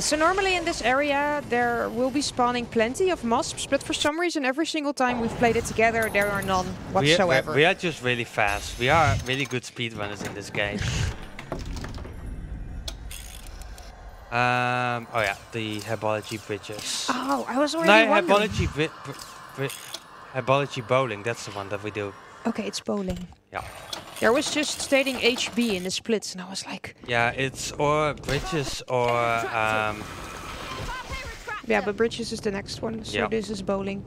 So normally in this area there will be spawning plenty of mosps, but for some reason every single time we've played it together there are none we, are, whatsoever. we are just really fast. We are really good speedrunners in this game. Um, oh yeah, the Herbology bridges. oh, I was no, already wondering. Herbology, bri- bri- Herbology bowling, that's the one that we do. Okay, it's bowling. Yeah. There was just stating HB in the splits and I was like, Yeah, it's or bridges or um, yeah, but bridges is the next one, so Yeah. this is bowling.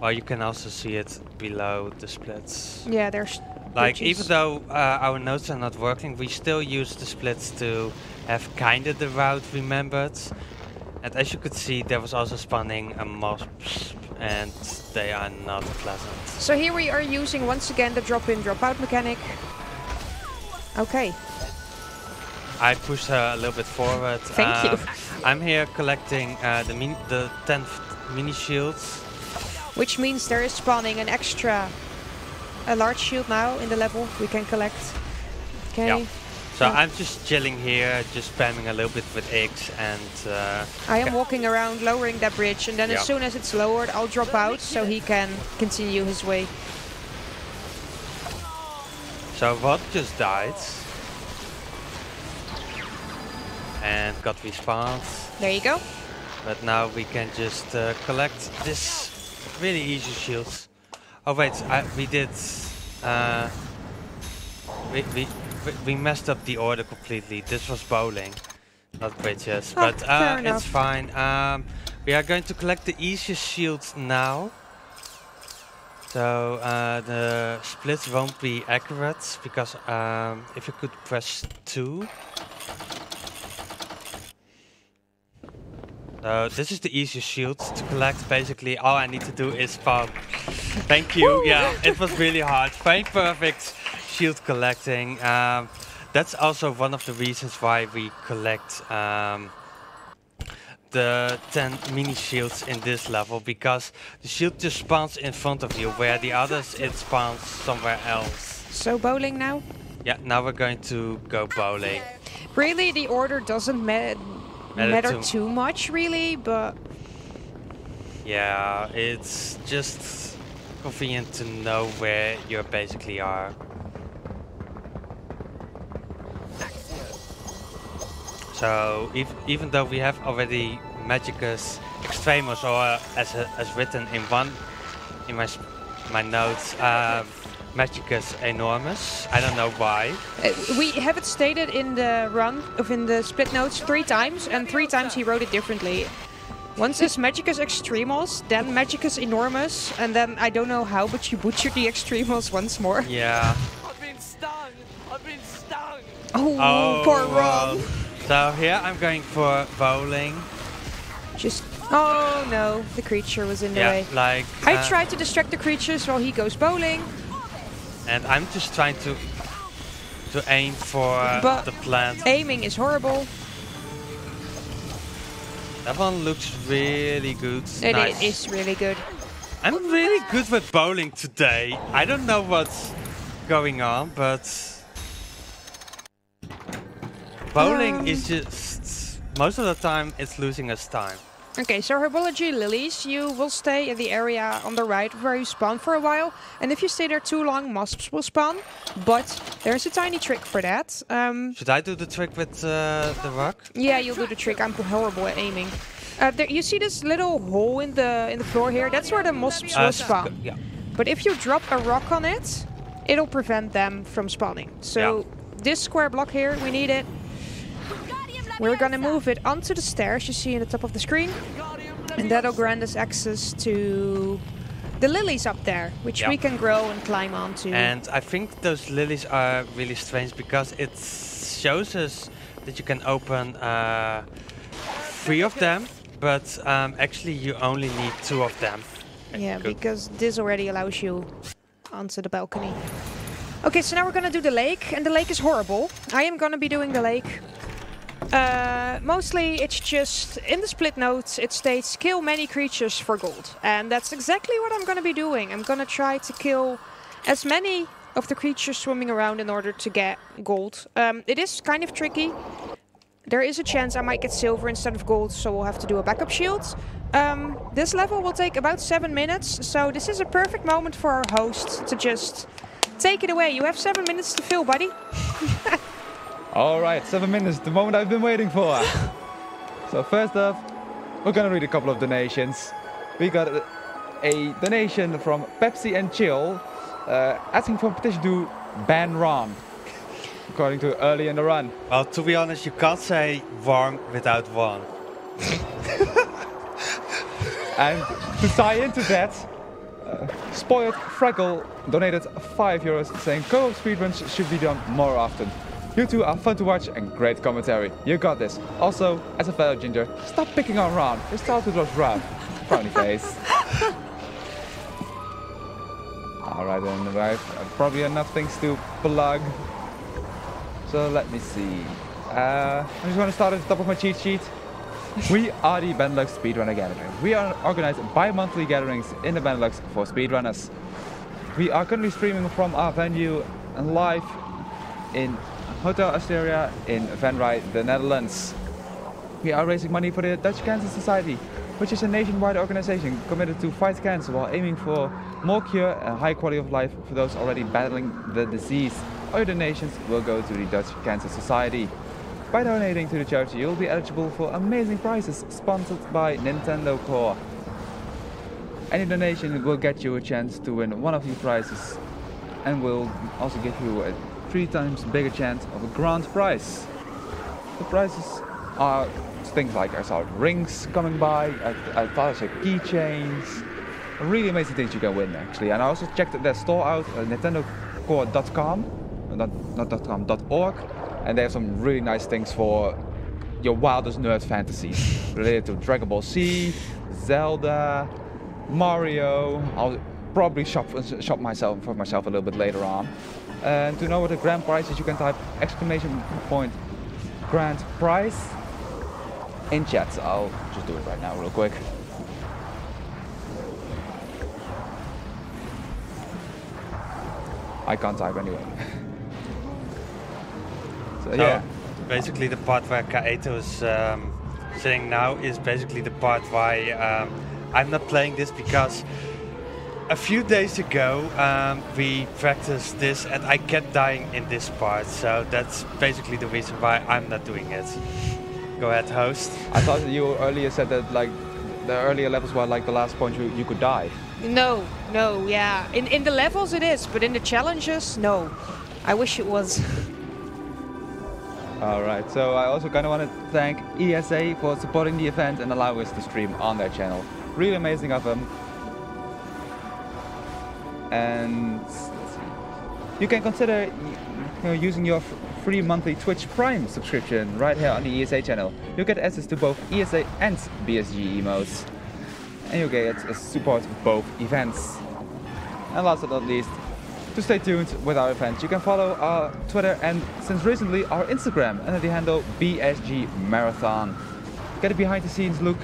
Or you can also see it below the splits. Yeah, there's Like, bridges. even though uh, our notes are not working, we still use the splits to have kind of the route remembered. And as you could see, there was also spawning a mosps, and they are not pleasant. So here we are using once again the drop-in, drop-out mechanic. Okay, I pushed her a little bit forward. Thank you. I'm here collecting uh, the min the 10th mini shields. Which means there is spawning an extra, a large shield now in the level we can collect. Okay. Yeah. So I'm just chilling here, just spamming a little bit with X and uh, I am walking around lowering that bridge and then Yeah. as soon as it's lowered I'll drop out so he can continue his way. so Rod just died. And got respawned. There you go. But now we can just uh, collect this really easy shields. Oh wait, I, we did. Uh, we, we we- messed up the order completely. This was bowling, not bridges. Oh, but uh, it's fine. Um, we are going to collect the easiest shields now. So uh, the splits won't be accurate because um, if you could press two. So this is the easiest shield to collect. Basically, all I need to do is spawn. Thank you. Yeah, it was really hard. Frame perfect shield collecting. Um, that's also one of the reasons why we collect um, the 10 mini shields in this level because the shield just spawns in front of you, where the others it spawns somewhere else. So bowling now. Yeah, now we're going to go bowling. Really the order doesn't ma Matter matter too- too much really, but Yeah, it's just convenient to know where you basically are. So ev even though we have already Magicus Extremus, or uh, as uh, as written in one in my my notes, uh, Magicus Enormous. I don't know why. uh, we have it stated in the run of in the split notes three times and three times he wrote it differently. Once it's Magicus Extremos, then Magicus Enormous, and then I don't know how, but you butchered the Extremos once more. Yeah. I've been stung. I've been stung. Oh, poor well. So here I'm going for bowling. Just oh no, the creature was in the Yeah, way. like. I uh, tried to distract the creatures while he goes bowling. And I'm just trying to to aim for But- the plant. Aiming is horrible. That one looks really good. It nice. is really good. I'm really good with bowling today. I don't know what's going on, but bowling Um. is just most of the time it's losing us time. Okay, so herbology lilies, you will stay in the area on the right where you spawn for a while, and if you stay there too long, mosps will spawn. But there's a tiny trick for that. Um, Should I do the trick with uh, the rock? yeah, you'll do the trick. I'm horrible at aiming. Uh, there, you see this little hole in the in the floor here? That's where the mosps Uh, will spawn. yeah. But if you drop a rock on it, it'll prevent them from spawning. So Yeah. this square block here, we need it. We're gonna move it onto the stairs you see in the top of the screen. And that'll grant us access to the lilies up there, which Yeah. we can grow and climb onto. And I think those lilies are really strange because it shows us that you can open uh, three of them, but um, actually you only need two of them. yeah, Good. because this already allows you onto the balcony. Okay, so now we're gonna do the lake, and the lake is horrible. I am gonna be doing the lake. Uh, mostly it's just, in the split notes, it states kill many creatures for gold. And that's exactly what I'm gonna be doing. I'm gonna try to kill as many of the creatures swimming around in order to get gold. Um, it is kind of tricky. There is a chance I might get silver instead of gold, so we'll have to do a backup shield. Um, this level will take about seven minutes, so this is a perfect moment for our host to just take it away. You have seven minutes to fill, buddy. All right, seven minutes, the moment I've been waiting for. so first off, we're gonna read a couple of donations. We got a, a donation from Pepsi and Chill, uh, asking for a petition to ban Ron, according to early in the run. Well, to be honest, you can't say warm without one. And to tie into that, uh, Spoiled Freckle donated 5 euros saying co-op speedruns should be done more often. You two are fun to watch and great commentary. You got this. Also, as a fellow ginger, stop picking on Ron. His childhood was rough. Frowny face. Alright then, right. Uh, probably enough things to plug. So let me see. Uh, I'm just gonna start at the top of my cheat sheet. we are the Benelux Speedrunner Gathering. We are organized bi-monthly gatherings in the Benelux for speedrunners. We are currently streaming from our venue and live in Hotel Asteria in Venray, the Netherlands. We are raising money for the Dutch Cancer Society, which is a nationwide organization committed to fight cancer while aiming for more cure and high quality of life for those already battling the disease. All donations will go to the Dutch Cancer Society. By donating to the charity, you'll be eligible for amazing prizes sponsored by Nintendo Core. Any donation will get you a chance to win one of these prizes and will also give you a three times bigger chance of a grand prize. The prizes are things like I saw rings coming by, I, I thought I saw keychains, really amazing things you can win actually. And I also checked their store out, uh, nintendocore.com, uh, not, not .com, .org, and they have some really nice things for your wildest nerd fantasies related to Dragon Ball Z, Zelda, Mario. I'll probably shop shop myself for myself a little bit later on. And to know what the grand prize is, you can type exclamation point grand prize in chat. So I'll just do it right now, real quick. I can't type anyway. so, So yeah. basically the part where Kaethil is um, sitting now is basically the part why um, I'm not playing this because a few days ago um, we practiced this and I kept dying in this part. So that's basically the reason why I'm not doing it. Go ahead, host. I thought you earlier said that like the earlier levels were like the last point you, you could die. No, no, yeah. In in the levels it is, but in the challenges, no. I wish it was. All right. So I also kind of want to thank ESA for supporting the event and allowing us to stream on their channel. Really amazing of them. And you can consider you know, using your free monthly Twitch Prime subscription right here on the ESA channel. You'll get access to both ESA and BSG emotes, and you'll get to support both events. And last but not least, to stay tuned with our events, you can follow our Twitter and since recently our Instagram under the handle BSG Marathon. Get a behind the scenes look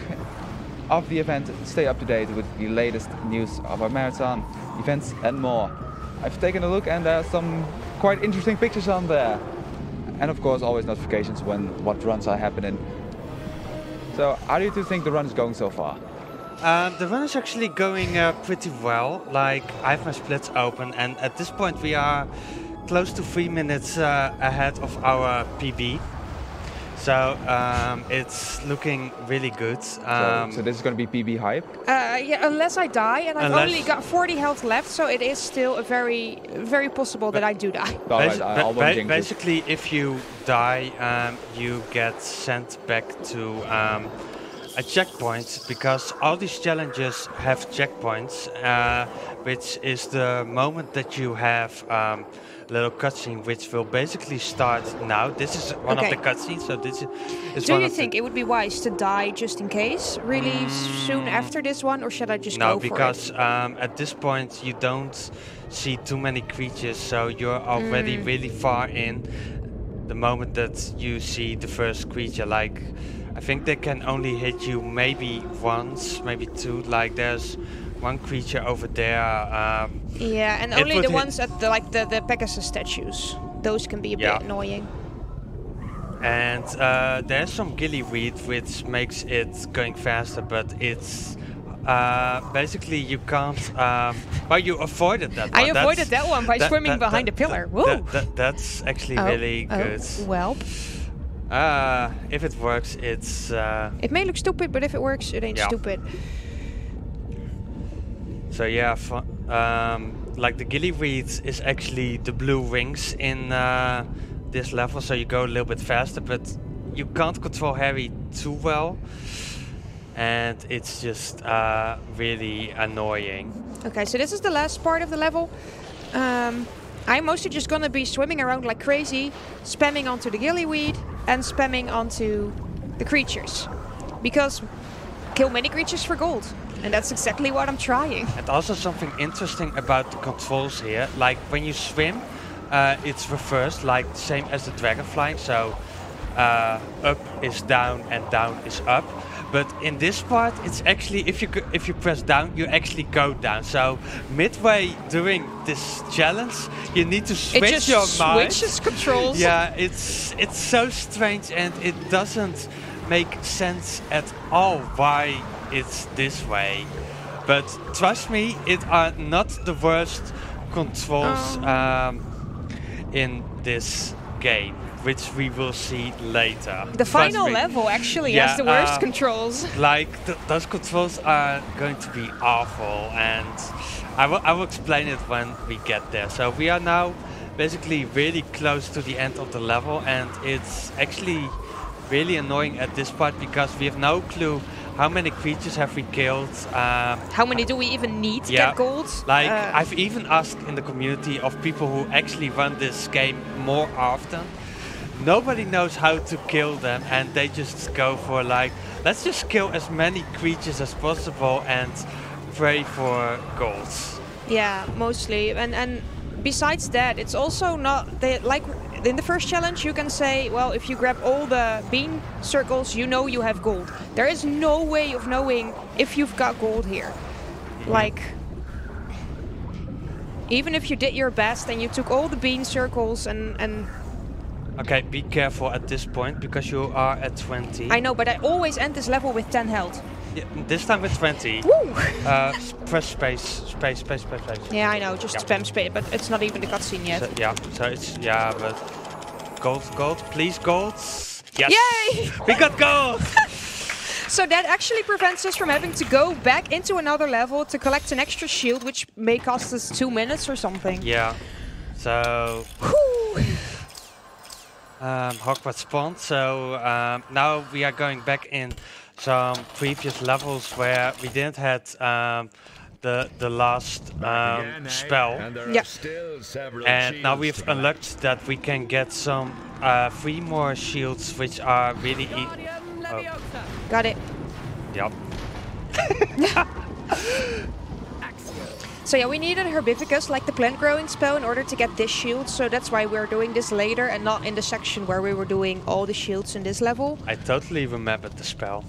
of the event, stay up to date with the latest news of our marathon, events and more. I've taken a look and there are some quite interesting pictures on there. And of course always notifications when what runs are happening. So how do you two think the run is going so far? Um, the run is actually going uh, pretty well. Like I have my splits open, and at this point we are close to three minutes uh, ahead of our PB. So um, it's looking really good. So- Um, so, this is going to be PB hype. Uh, yeah, unless I die, and I've Unless- only got 40 health left, so it is still a very, very possible that I do die. All right, Basi- I, I ba- won't ba- jinx it. basically, if you die, um, you get sent back to um, a checkpoint because all these challenges have checkpoints, uh, which is the moment that you have um, a little cutscene, which will basically start now. This is one Okay. of the cutscenes, so this is, Do you think it would be wise to die just in case, really soon after this one, or should I just No, go for it? because um, at this point you don't see too many creatures, so you're already Mm. really far in. The moment that you see the first creature, like I think they can only hit you maybe once, maybe two. Like there's one creature over there. Um, Yeah, and only the ones at the like the, the Pegasus statues. Those can be a Yeah. bit annoying. and uh, there's some gillyweed which makes it going faster, but it's uh, basically you can't. Um, well, you avoided that. I one. That's- avoided that one by that- swimming that- behind that- a pillar. that- Woo! that- that- that's actually Oh, really oh, good. Well, Uh, if it works, it's uh, it may look stupid, but if it works, it ain't Yeah. stupid. So yeah. um, like the gillyweed is actually the blue rings in uh, this level, so you go a little bit faster, but you can't control Harry too well, and it's just uh, really annoying. Okay, so this is the last part of the level. Um, I'm mostly just gonna be swimming around like crazy, spamming onto the gillyweed and spamming onto the creatures. Because kill many creatures for gold. And that's exactly what I'm trying. And also something interesting about the controls here, like when you swim, uh, it's reversed, like same as the dragon flying. So uh, up is down and down is up. But in this part, it's actually if you if you press down, you actually go down. So midway during this challenge, you need to It switch your mind. switches controls. Yeah, it's it's so strange and it doesn't make sense at all why it's this way. But trust me, it are not the worst controls Oh. um, in this game, which we will see later. The final me. level actually Yeah, has the worst uh, controls. Like th- those controls are going to be awful, and I will I will explain it when we get there. So we are now basically really close to the end of the level, and it's actually really annoying at this part because we have no clue how many creatures have we killed. Um, How many do we even need to yeah, get gold? like Uh, I've even asked in the community of people who actually run this game more often. Nobody knows how to kill them, and they just go for like, let's just kill as many creatures as possible and pray for golds. Yeah, mostly. And and besides that, it's also not they like in the first challenge you can say, well, if you grab all the bean circles, you know you have gold. There is no way of knowing if you've got gold here. Like even if you did your best and you took all the bean circles and and Okay, be careful at this point because you are at 20. I know, but I always end this level with 10 health. Yeah, this time with 20. Woo! Uh, press space, space, space, space, space. Yeah, I know, just Yeah. spam spam, but it's not even the cutscene yet. So, yeah, so it's yeah, but gold, gold, please, gold. Yes. Yay! We got gold. So that actually prevents us from having to go back into another level to collect an extra shield, which may cost us two minutes or something. yeah. So um, Hogwarts spawned. So um, now we are going back in some previous levels where we didn't had um, the the last um, spell. And there Yeah. still And now we've to unlocked that we can get some uh, three more shields, which are really e Wingardium Leviosa. Got it. Yep. So yeah, we needed Herbivicus, like the plant growing spell, in order to get this shield. So that's why we're doing this later and not in the section where we were doing all the shields in this level. I totally remembered the spell.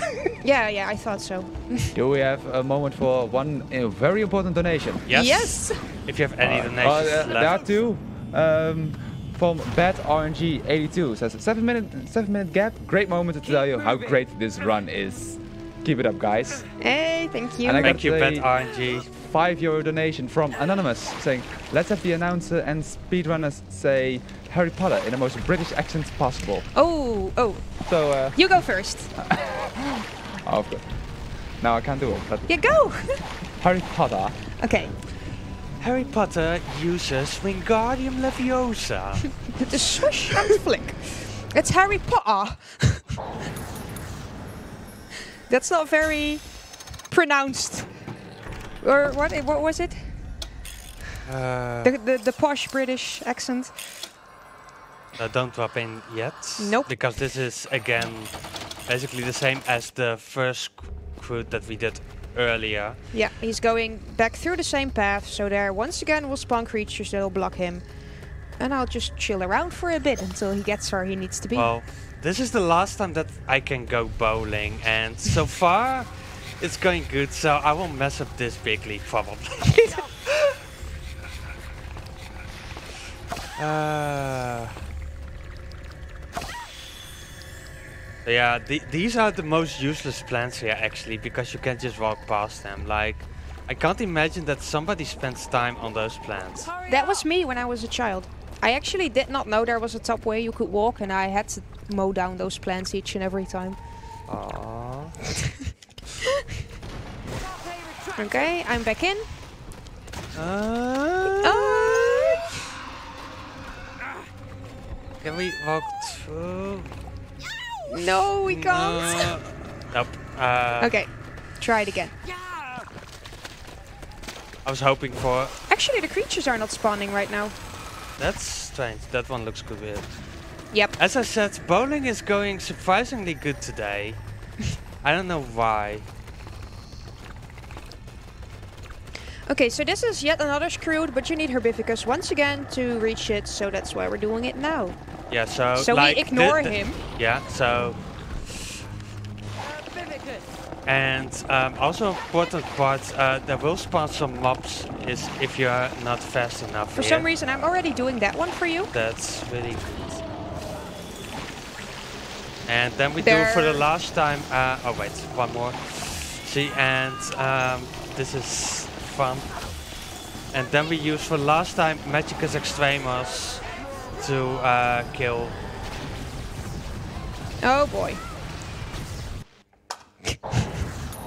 Yeah, yeah, I thought so. Do we have a moment for one uh, very important donation? Yes. Yes. If you have any Uh, donations uh, there are left. two. Um, from Bad RNG 82 says seven minute seven minute gap. Great moment to tell you how great this run is. Keep it up, guys. Hey, thank you. And I Thank got you, a Pet RNG. Five euro donation from Anonymous saying, "Let's have the announcer and speedrunners say Harry Potter in the most British accent possible." Oh, oh, So, uh, you go first. oh, good. Now I can't do it, but Yeah, go. Harry Potter. okay. Harry Potter uses Wingardium Leviosa. The swish and flick. It's Harry Potter. That's not very pronounced. Or what? What was it? uh, The, the, the posh British accent. Uh, don't drop in yet. Nope. Because this is again basically the same as the first Skrewt that we did earlier. Yeah, he's going back through the same path, so there once again will spawn creatures that'll block him. And I'll just chill around for a bit until he gets where he needs to be. Well, this is the last time that I can go bowling, and so far it's going good. So I won't mess up this big league probably. uh, yeah, the, these are the most useless plants here actually, because you can't just walk past them. Like, I can't imagine that somebody spends time on those plants. That was me when I was a child. I actually did not know there was a top way you could walk, and I had to mow down those plants each and every time. Aww. Okay, I'm back in. Uh, Uh, Can we walk through? No, we can't. Nope. Uh, Okay, try it again. I was hoping for. Actually, the creatures are not spawning right now. That's strange. That one looks good. Weird. Yep. As I said, bowling is going surprisingly good today. I don't know why. Okay, so this is yet another Skrewt, but you need Herbivicus once again to reach it, so that's why we're doing it now. Yeah, so So like we ignore the- him. Yeah, so and um, also important part, uh, there will spawn some mobs is if you're not fast enough. For here. some reason, I'm already doing that one for you. That's really good. And then we do for the last time. Uh, oh wait, one more. See, and um, this is fun. And then we use for last time Magicus Extremos to uh, kill. Oh boy.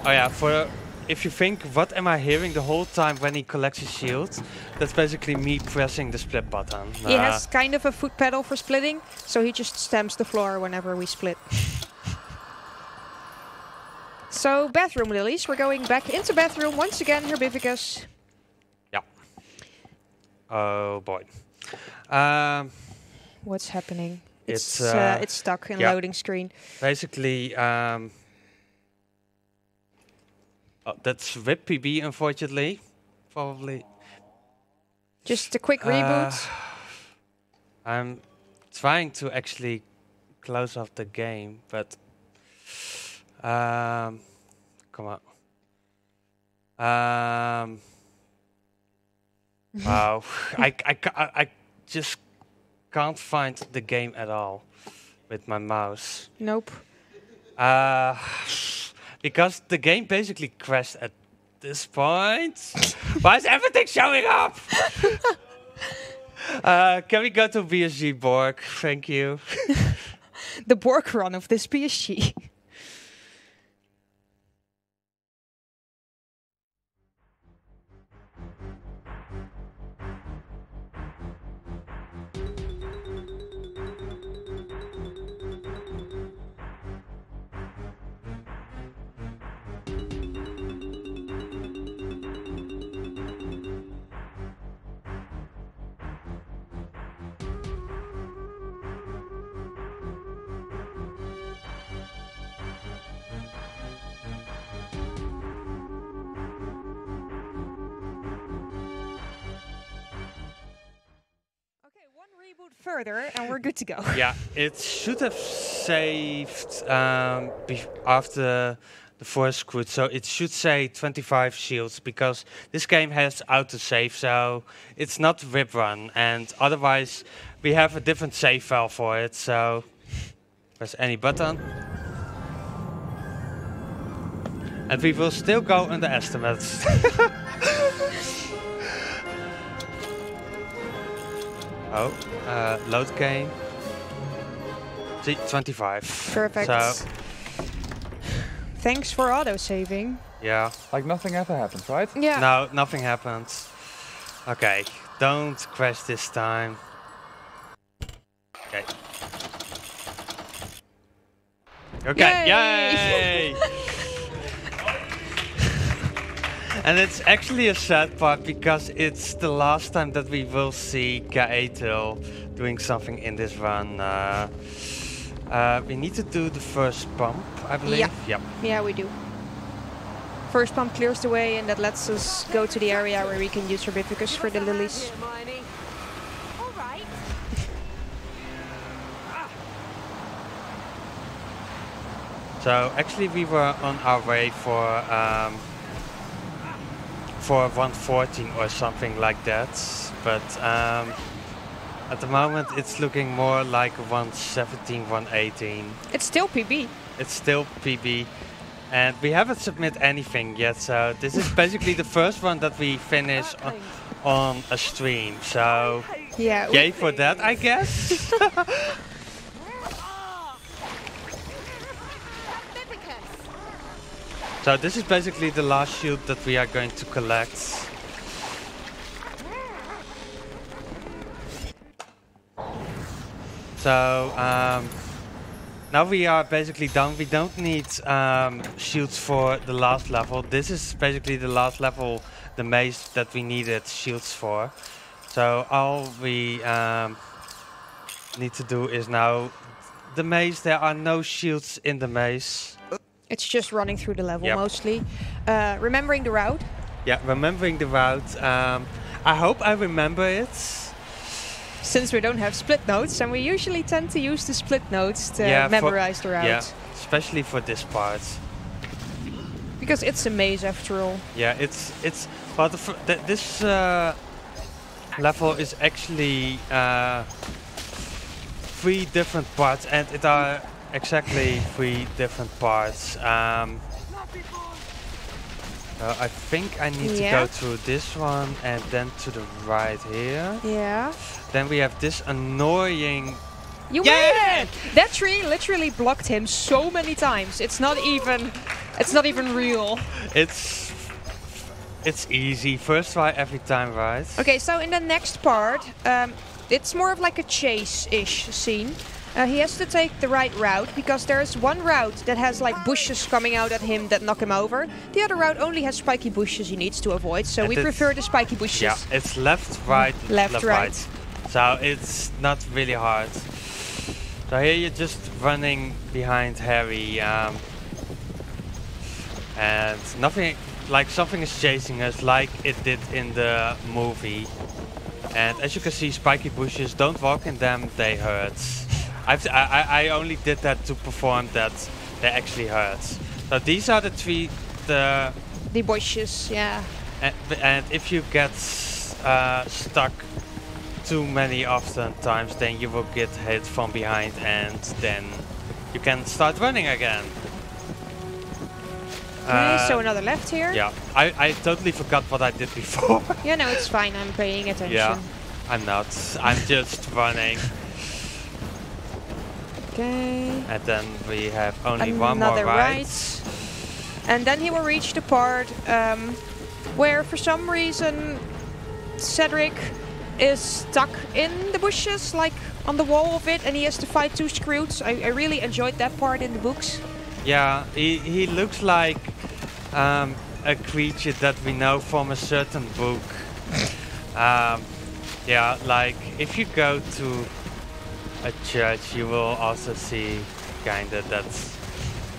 Oh yeah, for if you think what am I hearing the whole time when he collects his shield, that's basically me pressing the split button. He Uh, has kind of a foot pedal for splitting, so he just stamps the floor whenever we split. so, bathroom lilies. We're going back into bathroom once again, Herbivicus. yeah. Oh boy. Um, What's happening? It's, uh, uh, it's stuck in yeah. loading screen. basically um oh, that's whip pb unfortunately probably Just a quick Uh, reboot. i'm trying to actually close off the game but um come on um wow I, I, I, I just can't find the game at all with my mouse Nope. Uh, because the game basically crashed at this point. Why is everything showing up? uh, can we go to BSG Borg? Thank you. The Borg run of this BSG. Further, and we're good to go. yeah, it should have saved um, after the first Skrewt, so it should say 25 shields because this game has auto save, so it's not rip run, and otherwise we have a different save file for it. So press any button, and we will still go under oh, uh, load game. See, 25. Perfect. So, Thanks for auto saving. yeah. Like nothing ever happens, right? Yeah. No, nothing happens. Okay, don't crash this time. Okay. Okay, Yay! yay! and it's actually a sad part because it's the last time that we will see Kaethil doing something in this run. Uh, uh, we need to do the first bump, I believe. Yeah. Yep. Yeah, we do. First pump clears the way, and that lets us go to the area where we can use Herbivicus for the lilies. Hermione. All right. So actually we were on our way for um, for 114 or something like that, but um, at the moment it's looking more like 117, 118. It's still PB. It's still PB, and we haven't submitted anything yet. So this is basically the first one that we finish on, on a stream. So Yeah. yay for that, I guess. So this is basically the last shield that we are going to collect. So um, now we are basically done. We don't need um, shields for the last level. This is basically the last level, the maze that we needed shields for. So all we um, need to do is now the maze. There are no shields in the maze. It's just running through the level Yep. mostly. Uh, remembering the route. Yeah, remembering the route. Um, I hope I remember it. since we don't have split notes, and we usually tend to use the split notes to Yeah, memorize the route. Yeah, especially for this part. Because it's a maze after all. Yeah, it's it's well th this uh, level is actually uh, three different parts, and it are exactly three different parts. Um, uh, I think I need to go to this one and then to the right here. Yeah. Then we have this annoying. You Yeah! made it! That tree literally blocked him so many times. It's not even it's not even real. It's it's easy. First try every time, right? Okay, so in the next part, um, it's more of like a chase-ish scene. Uh, he has to take the right route because there's one route that has like bushes coming out at him that knock him over. The other route only has spiky bushes he needs to avoid, so And we prefer the spiky bushes. Yeah, it's left, right, Left, right. So it's not really hard. So here you're just running behind Harry, um, and nothing, like something is chasing us, like it did in the movie. And as you can see, spiky bushes, don't walk in them, they hurt. I've, I, I only did that to perform that they actually hurt. So these are the three, the The bushes, yeah. and, and if you get uh, stuck too many often times, then you will get hit from behind, and then you can start running again. Okay, so Uh, another left here. yeah, I, I totally forgot what I did before. Yeah, no, it's fine. I'm paying attention. yeah, I'm not. I'm just running, Okay. and then we have only one more Another ride. right. And then he will reach the part um, where, for some reason, Cedric is stuck in the bushes, like on the wall of it, and he has to fight two Skrewts. I, I really enjoyed that part in the books. Yeah, he, he looks like um, a creature that we know from a certain book. um, yeah, like if you go to a church, you will also see kinda that's.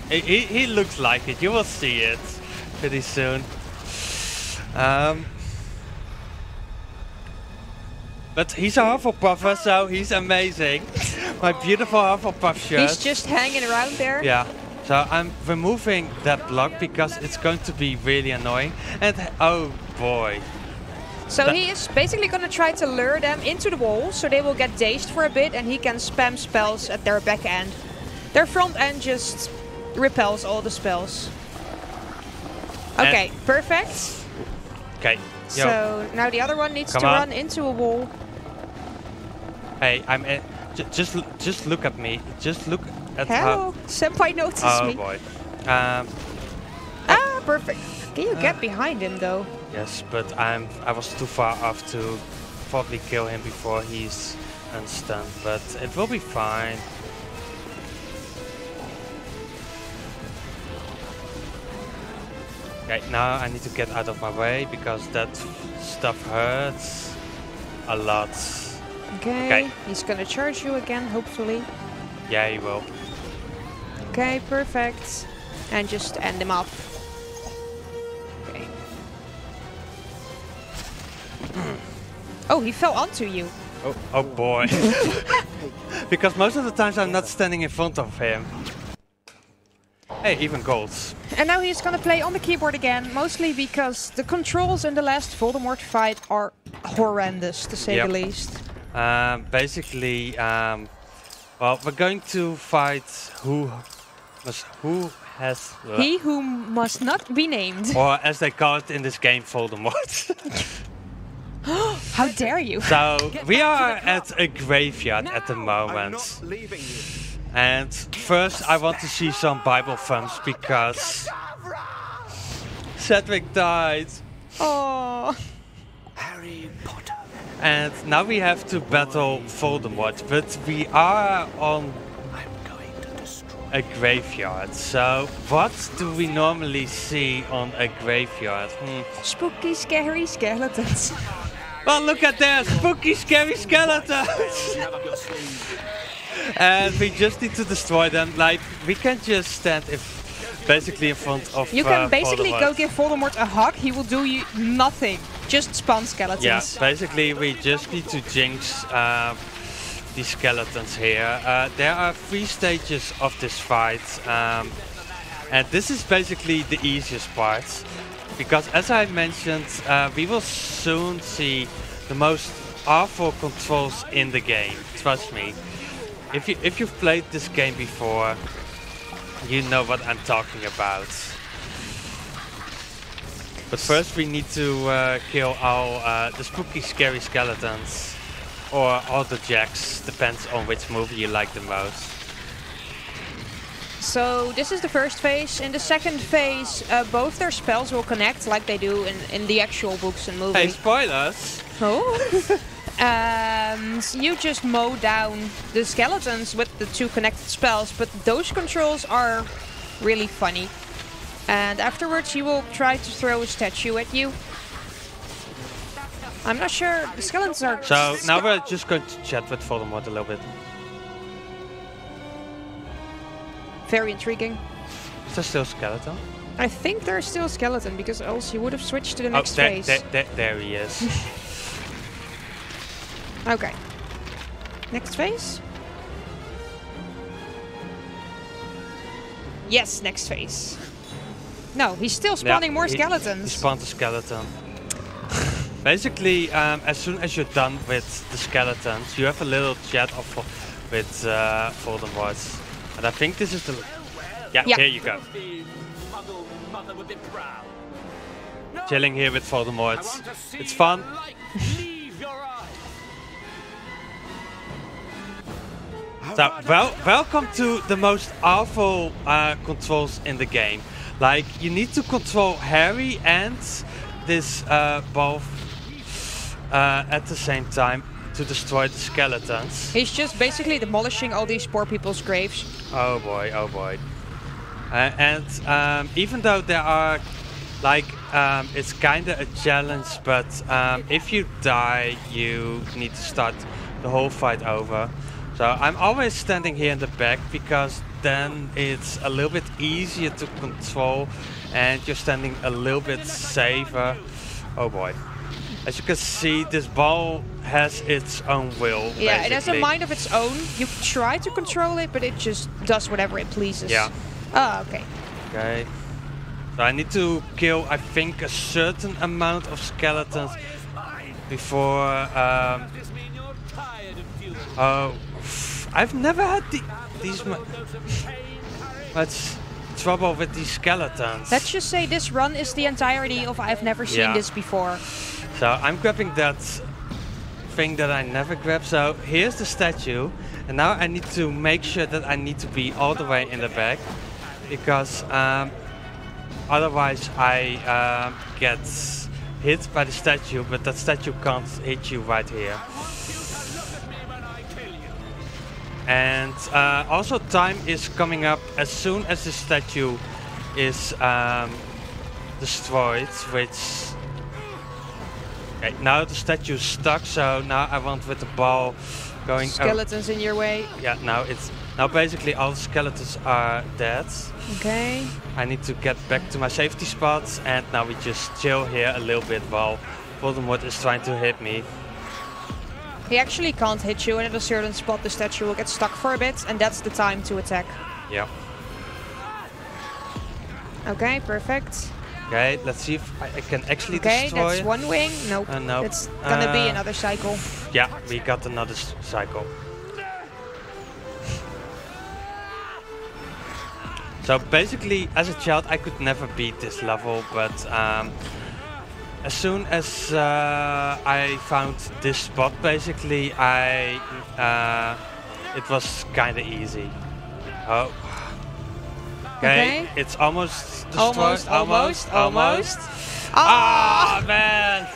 He, he, he looks like it. You will see it pretty soon. Um, but he's a Hufflepuffer, so he's amazing. My beautiful Hufflepuff shirt. He's just hanging around there. Yeah. So I'm removing that block because it's going to be really annoying. And oh boy. So That- he is basically going to try to lure them into the wall so they will get dazed for a bit and he can spam spells at their back end. Their front end just repels all the spells. Okay, perfect. Okay. Yo. So now the other one needs Come to on. run into a wall. hey, I'm. Uh, j- just just look at me. Just look at how. Hello, senpai noticed Oh me. boy. Um. Ah, perfect. Can you get behind him though? Yes, but I'm. I was too far off to probably kill him before he's unstunned. But it will be fine. Okay, now I need to get out of my way because that stuff hurts a lot. Okay. Okay. He's gonna charge you again, hopefully. Yeah, he will. Okay, perfect. And just end him off. Oh, he fell onto you. Oh, oh boy. because most of the times I'm not standing in front of him. Hey, even golds. And now he's gonna play on the keyboard again, mostly because the controls in the last Voldemort fight are horrendous, to say Yep. the least. Um, basically, um, well, we're going to fight who, must, who has, He who must not be named. or as they call it in this game, Voldemort. How dare you? so we are at a graveyard at the moment. And first, I want to see some Bible thumbs because Cedric died. Oh, Harry Potter. And now we have to battle Voldemort, but we are on a graveyard. So what do we normally see on a graveyard? Hmm. spooky, scary skeletons. Well, look at that! Spooky, scary skeletons! and we just need to destroy them. Like, we can just stand if basically in front of You can uh, basically Voldemort. go give Voldemort a hug. He will do you nothing. just spawn skeletons. Yeah, basically we just need to jinx uh, these skeletons here. Uh, there are three stages of this fight. Um, and this is basically the easiest part. Because as I mentioned, uh, we will soon see the most awful controls in the game. Trust me. If, you, if you've played this game before, you know what I'm talking about. But first we need to uh, kill all uh, the spooky scary skeletons. Or all the jacks, depends on which movie you like the most. So this is the first phase. In the second phase, uh, both their spells will connect like they do in, in the actual books and movies. Hey, spoilers! Oh. um, so you just mow down the skeletons with the two connected spells, but those controls are really funny. And afterwards, he will try to throw a statue at you. I'm not sure. The skeletons are. So now we're just going to chat with Voldemort a little bit. Very intriguing. Is there still skeleton? I think there's still skeleton because else he would have switched to the next oh, there, phase. there, there, there he is. Okay. Next phase? Yes, next phase. No, he's still spawning Yeah, more he- skeletons. He spawned a skeleton. Basically, um, as soon as you're done with the skeletons, you have a little chat of, with uh, Voldemort. And I think this is the... Yeah, Yeah. here you go. Chilling here with Voldemort. It's fun. So, well, welcome to the most awful uh, controls in the game. Like, you need to control Harry and this uh, both uh, at the same time to destroy the skeletons. He's just basically demolishing all these poor people's graves. Oh boy, oh boy. Uh, and um, even though there are, like, um, it's kind of a challenge, but um, if you die, you need to start the whole fight over. So I'm always standing here in the back because then it's a little bit easier to control and you're standing a little bit safer. Oh boy. As you can see, this ball has its own will. Yeah, it has a mind of its own. You try to control it, but it just does whatever it pleases. Yeah. Oh, okay. Okay. So I need to kill, I think, a certain amount of skeletons before. Um, oh, I've never had the, these much trouble with these skeletons. Let's just say this run is the entirety of I've never seen Yeah. this before. So I'm grabbing that thing that I never grab. So here's the statue, and now I need to make sure that I need to be all the way in the back, because um, otherwise I um, get hit by the statue, but that statue can't hit you right here. And uh, also time is coming up as soon as the statue is um, destroyed, which Okay, now the statue is stuck, so now I want with the ball going. Skeletons in your way. yeah, now it's now basically all the skeletons are dead. Okay. I need to get back to my safety spots, and now we just chill here a little bit while Voldemort is trying to hit me. He actually can't hit you, and at a certain spot the statue will get stuck for a bit, and that's the time to attack. Yeah. Okay, perfect. Okay, let's see if I, I can actually Okay, destroy. that's one wing. Nope. Uh, nope. It's gonna be Uh, another cycle. Yeah, we got another cycle. So basically, as a child, I could never beat this level, but um, as soon as uh, I found this spot, basically, I uh, it was kind of easy. Oh. Okay, Okay. it's almost destroyed. Almost, almost, almost. Ah, man!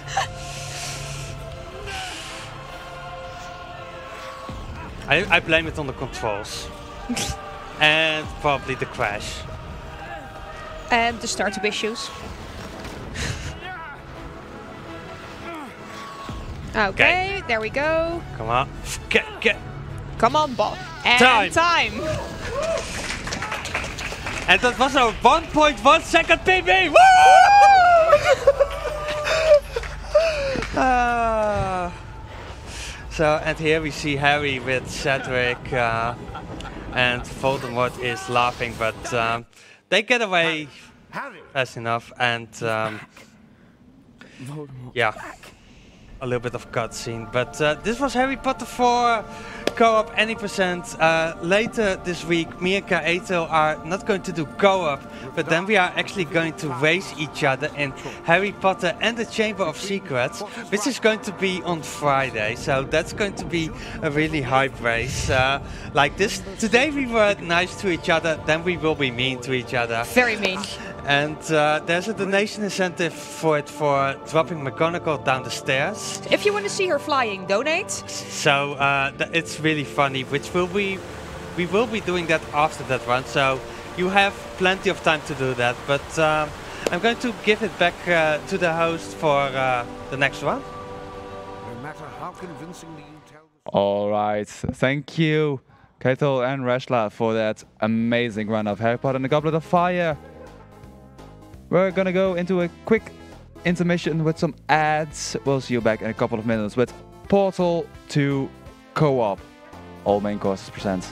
I, I blame it on the controls. and probably the crash. And the startup issues. Okay, there we go. Come on. Get, get. Come on, Bob. And Time. time. And that was a 1.1 second PB! Woo! Uh, so, and here we see Harry with Cedric, uh, and Voldemort is laughing, but um, they get away fast enough, and um, yeah, a little bit of cutscene. But uh, this was Harry Potter 4 co-op any percent. Uh, later this week, me and Kaethil are not going to do co-op, but then we are actually going to race each other in Harry Potter and the Chamber of Secrets, which is going to be on Friday. So that's going to be a really hype race. Uh, like this, today we were nice to each other, then we will be mean to each other. Very mean. And uh, there's a donation incentive for it for dropping McGonagall down the stairs. If you want to see her flying, donate. So uh, th- it's really funny, which will be, we will be doing that after that one. So you have plenty of time to do that. But um, I'm going to give it back uh, to the host for uh, the next one. No matter how convincingly you tell the All right. Thank you, Kaethil and Rasschla, for that amazing run of Harry Potter and the Goblet of Fire. We're gonna go into a quick intermission with some ads. We'll see you back in a couple of minutes with Portal 2 Co-op. All main courses presents.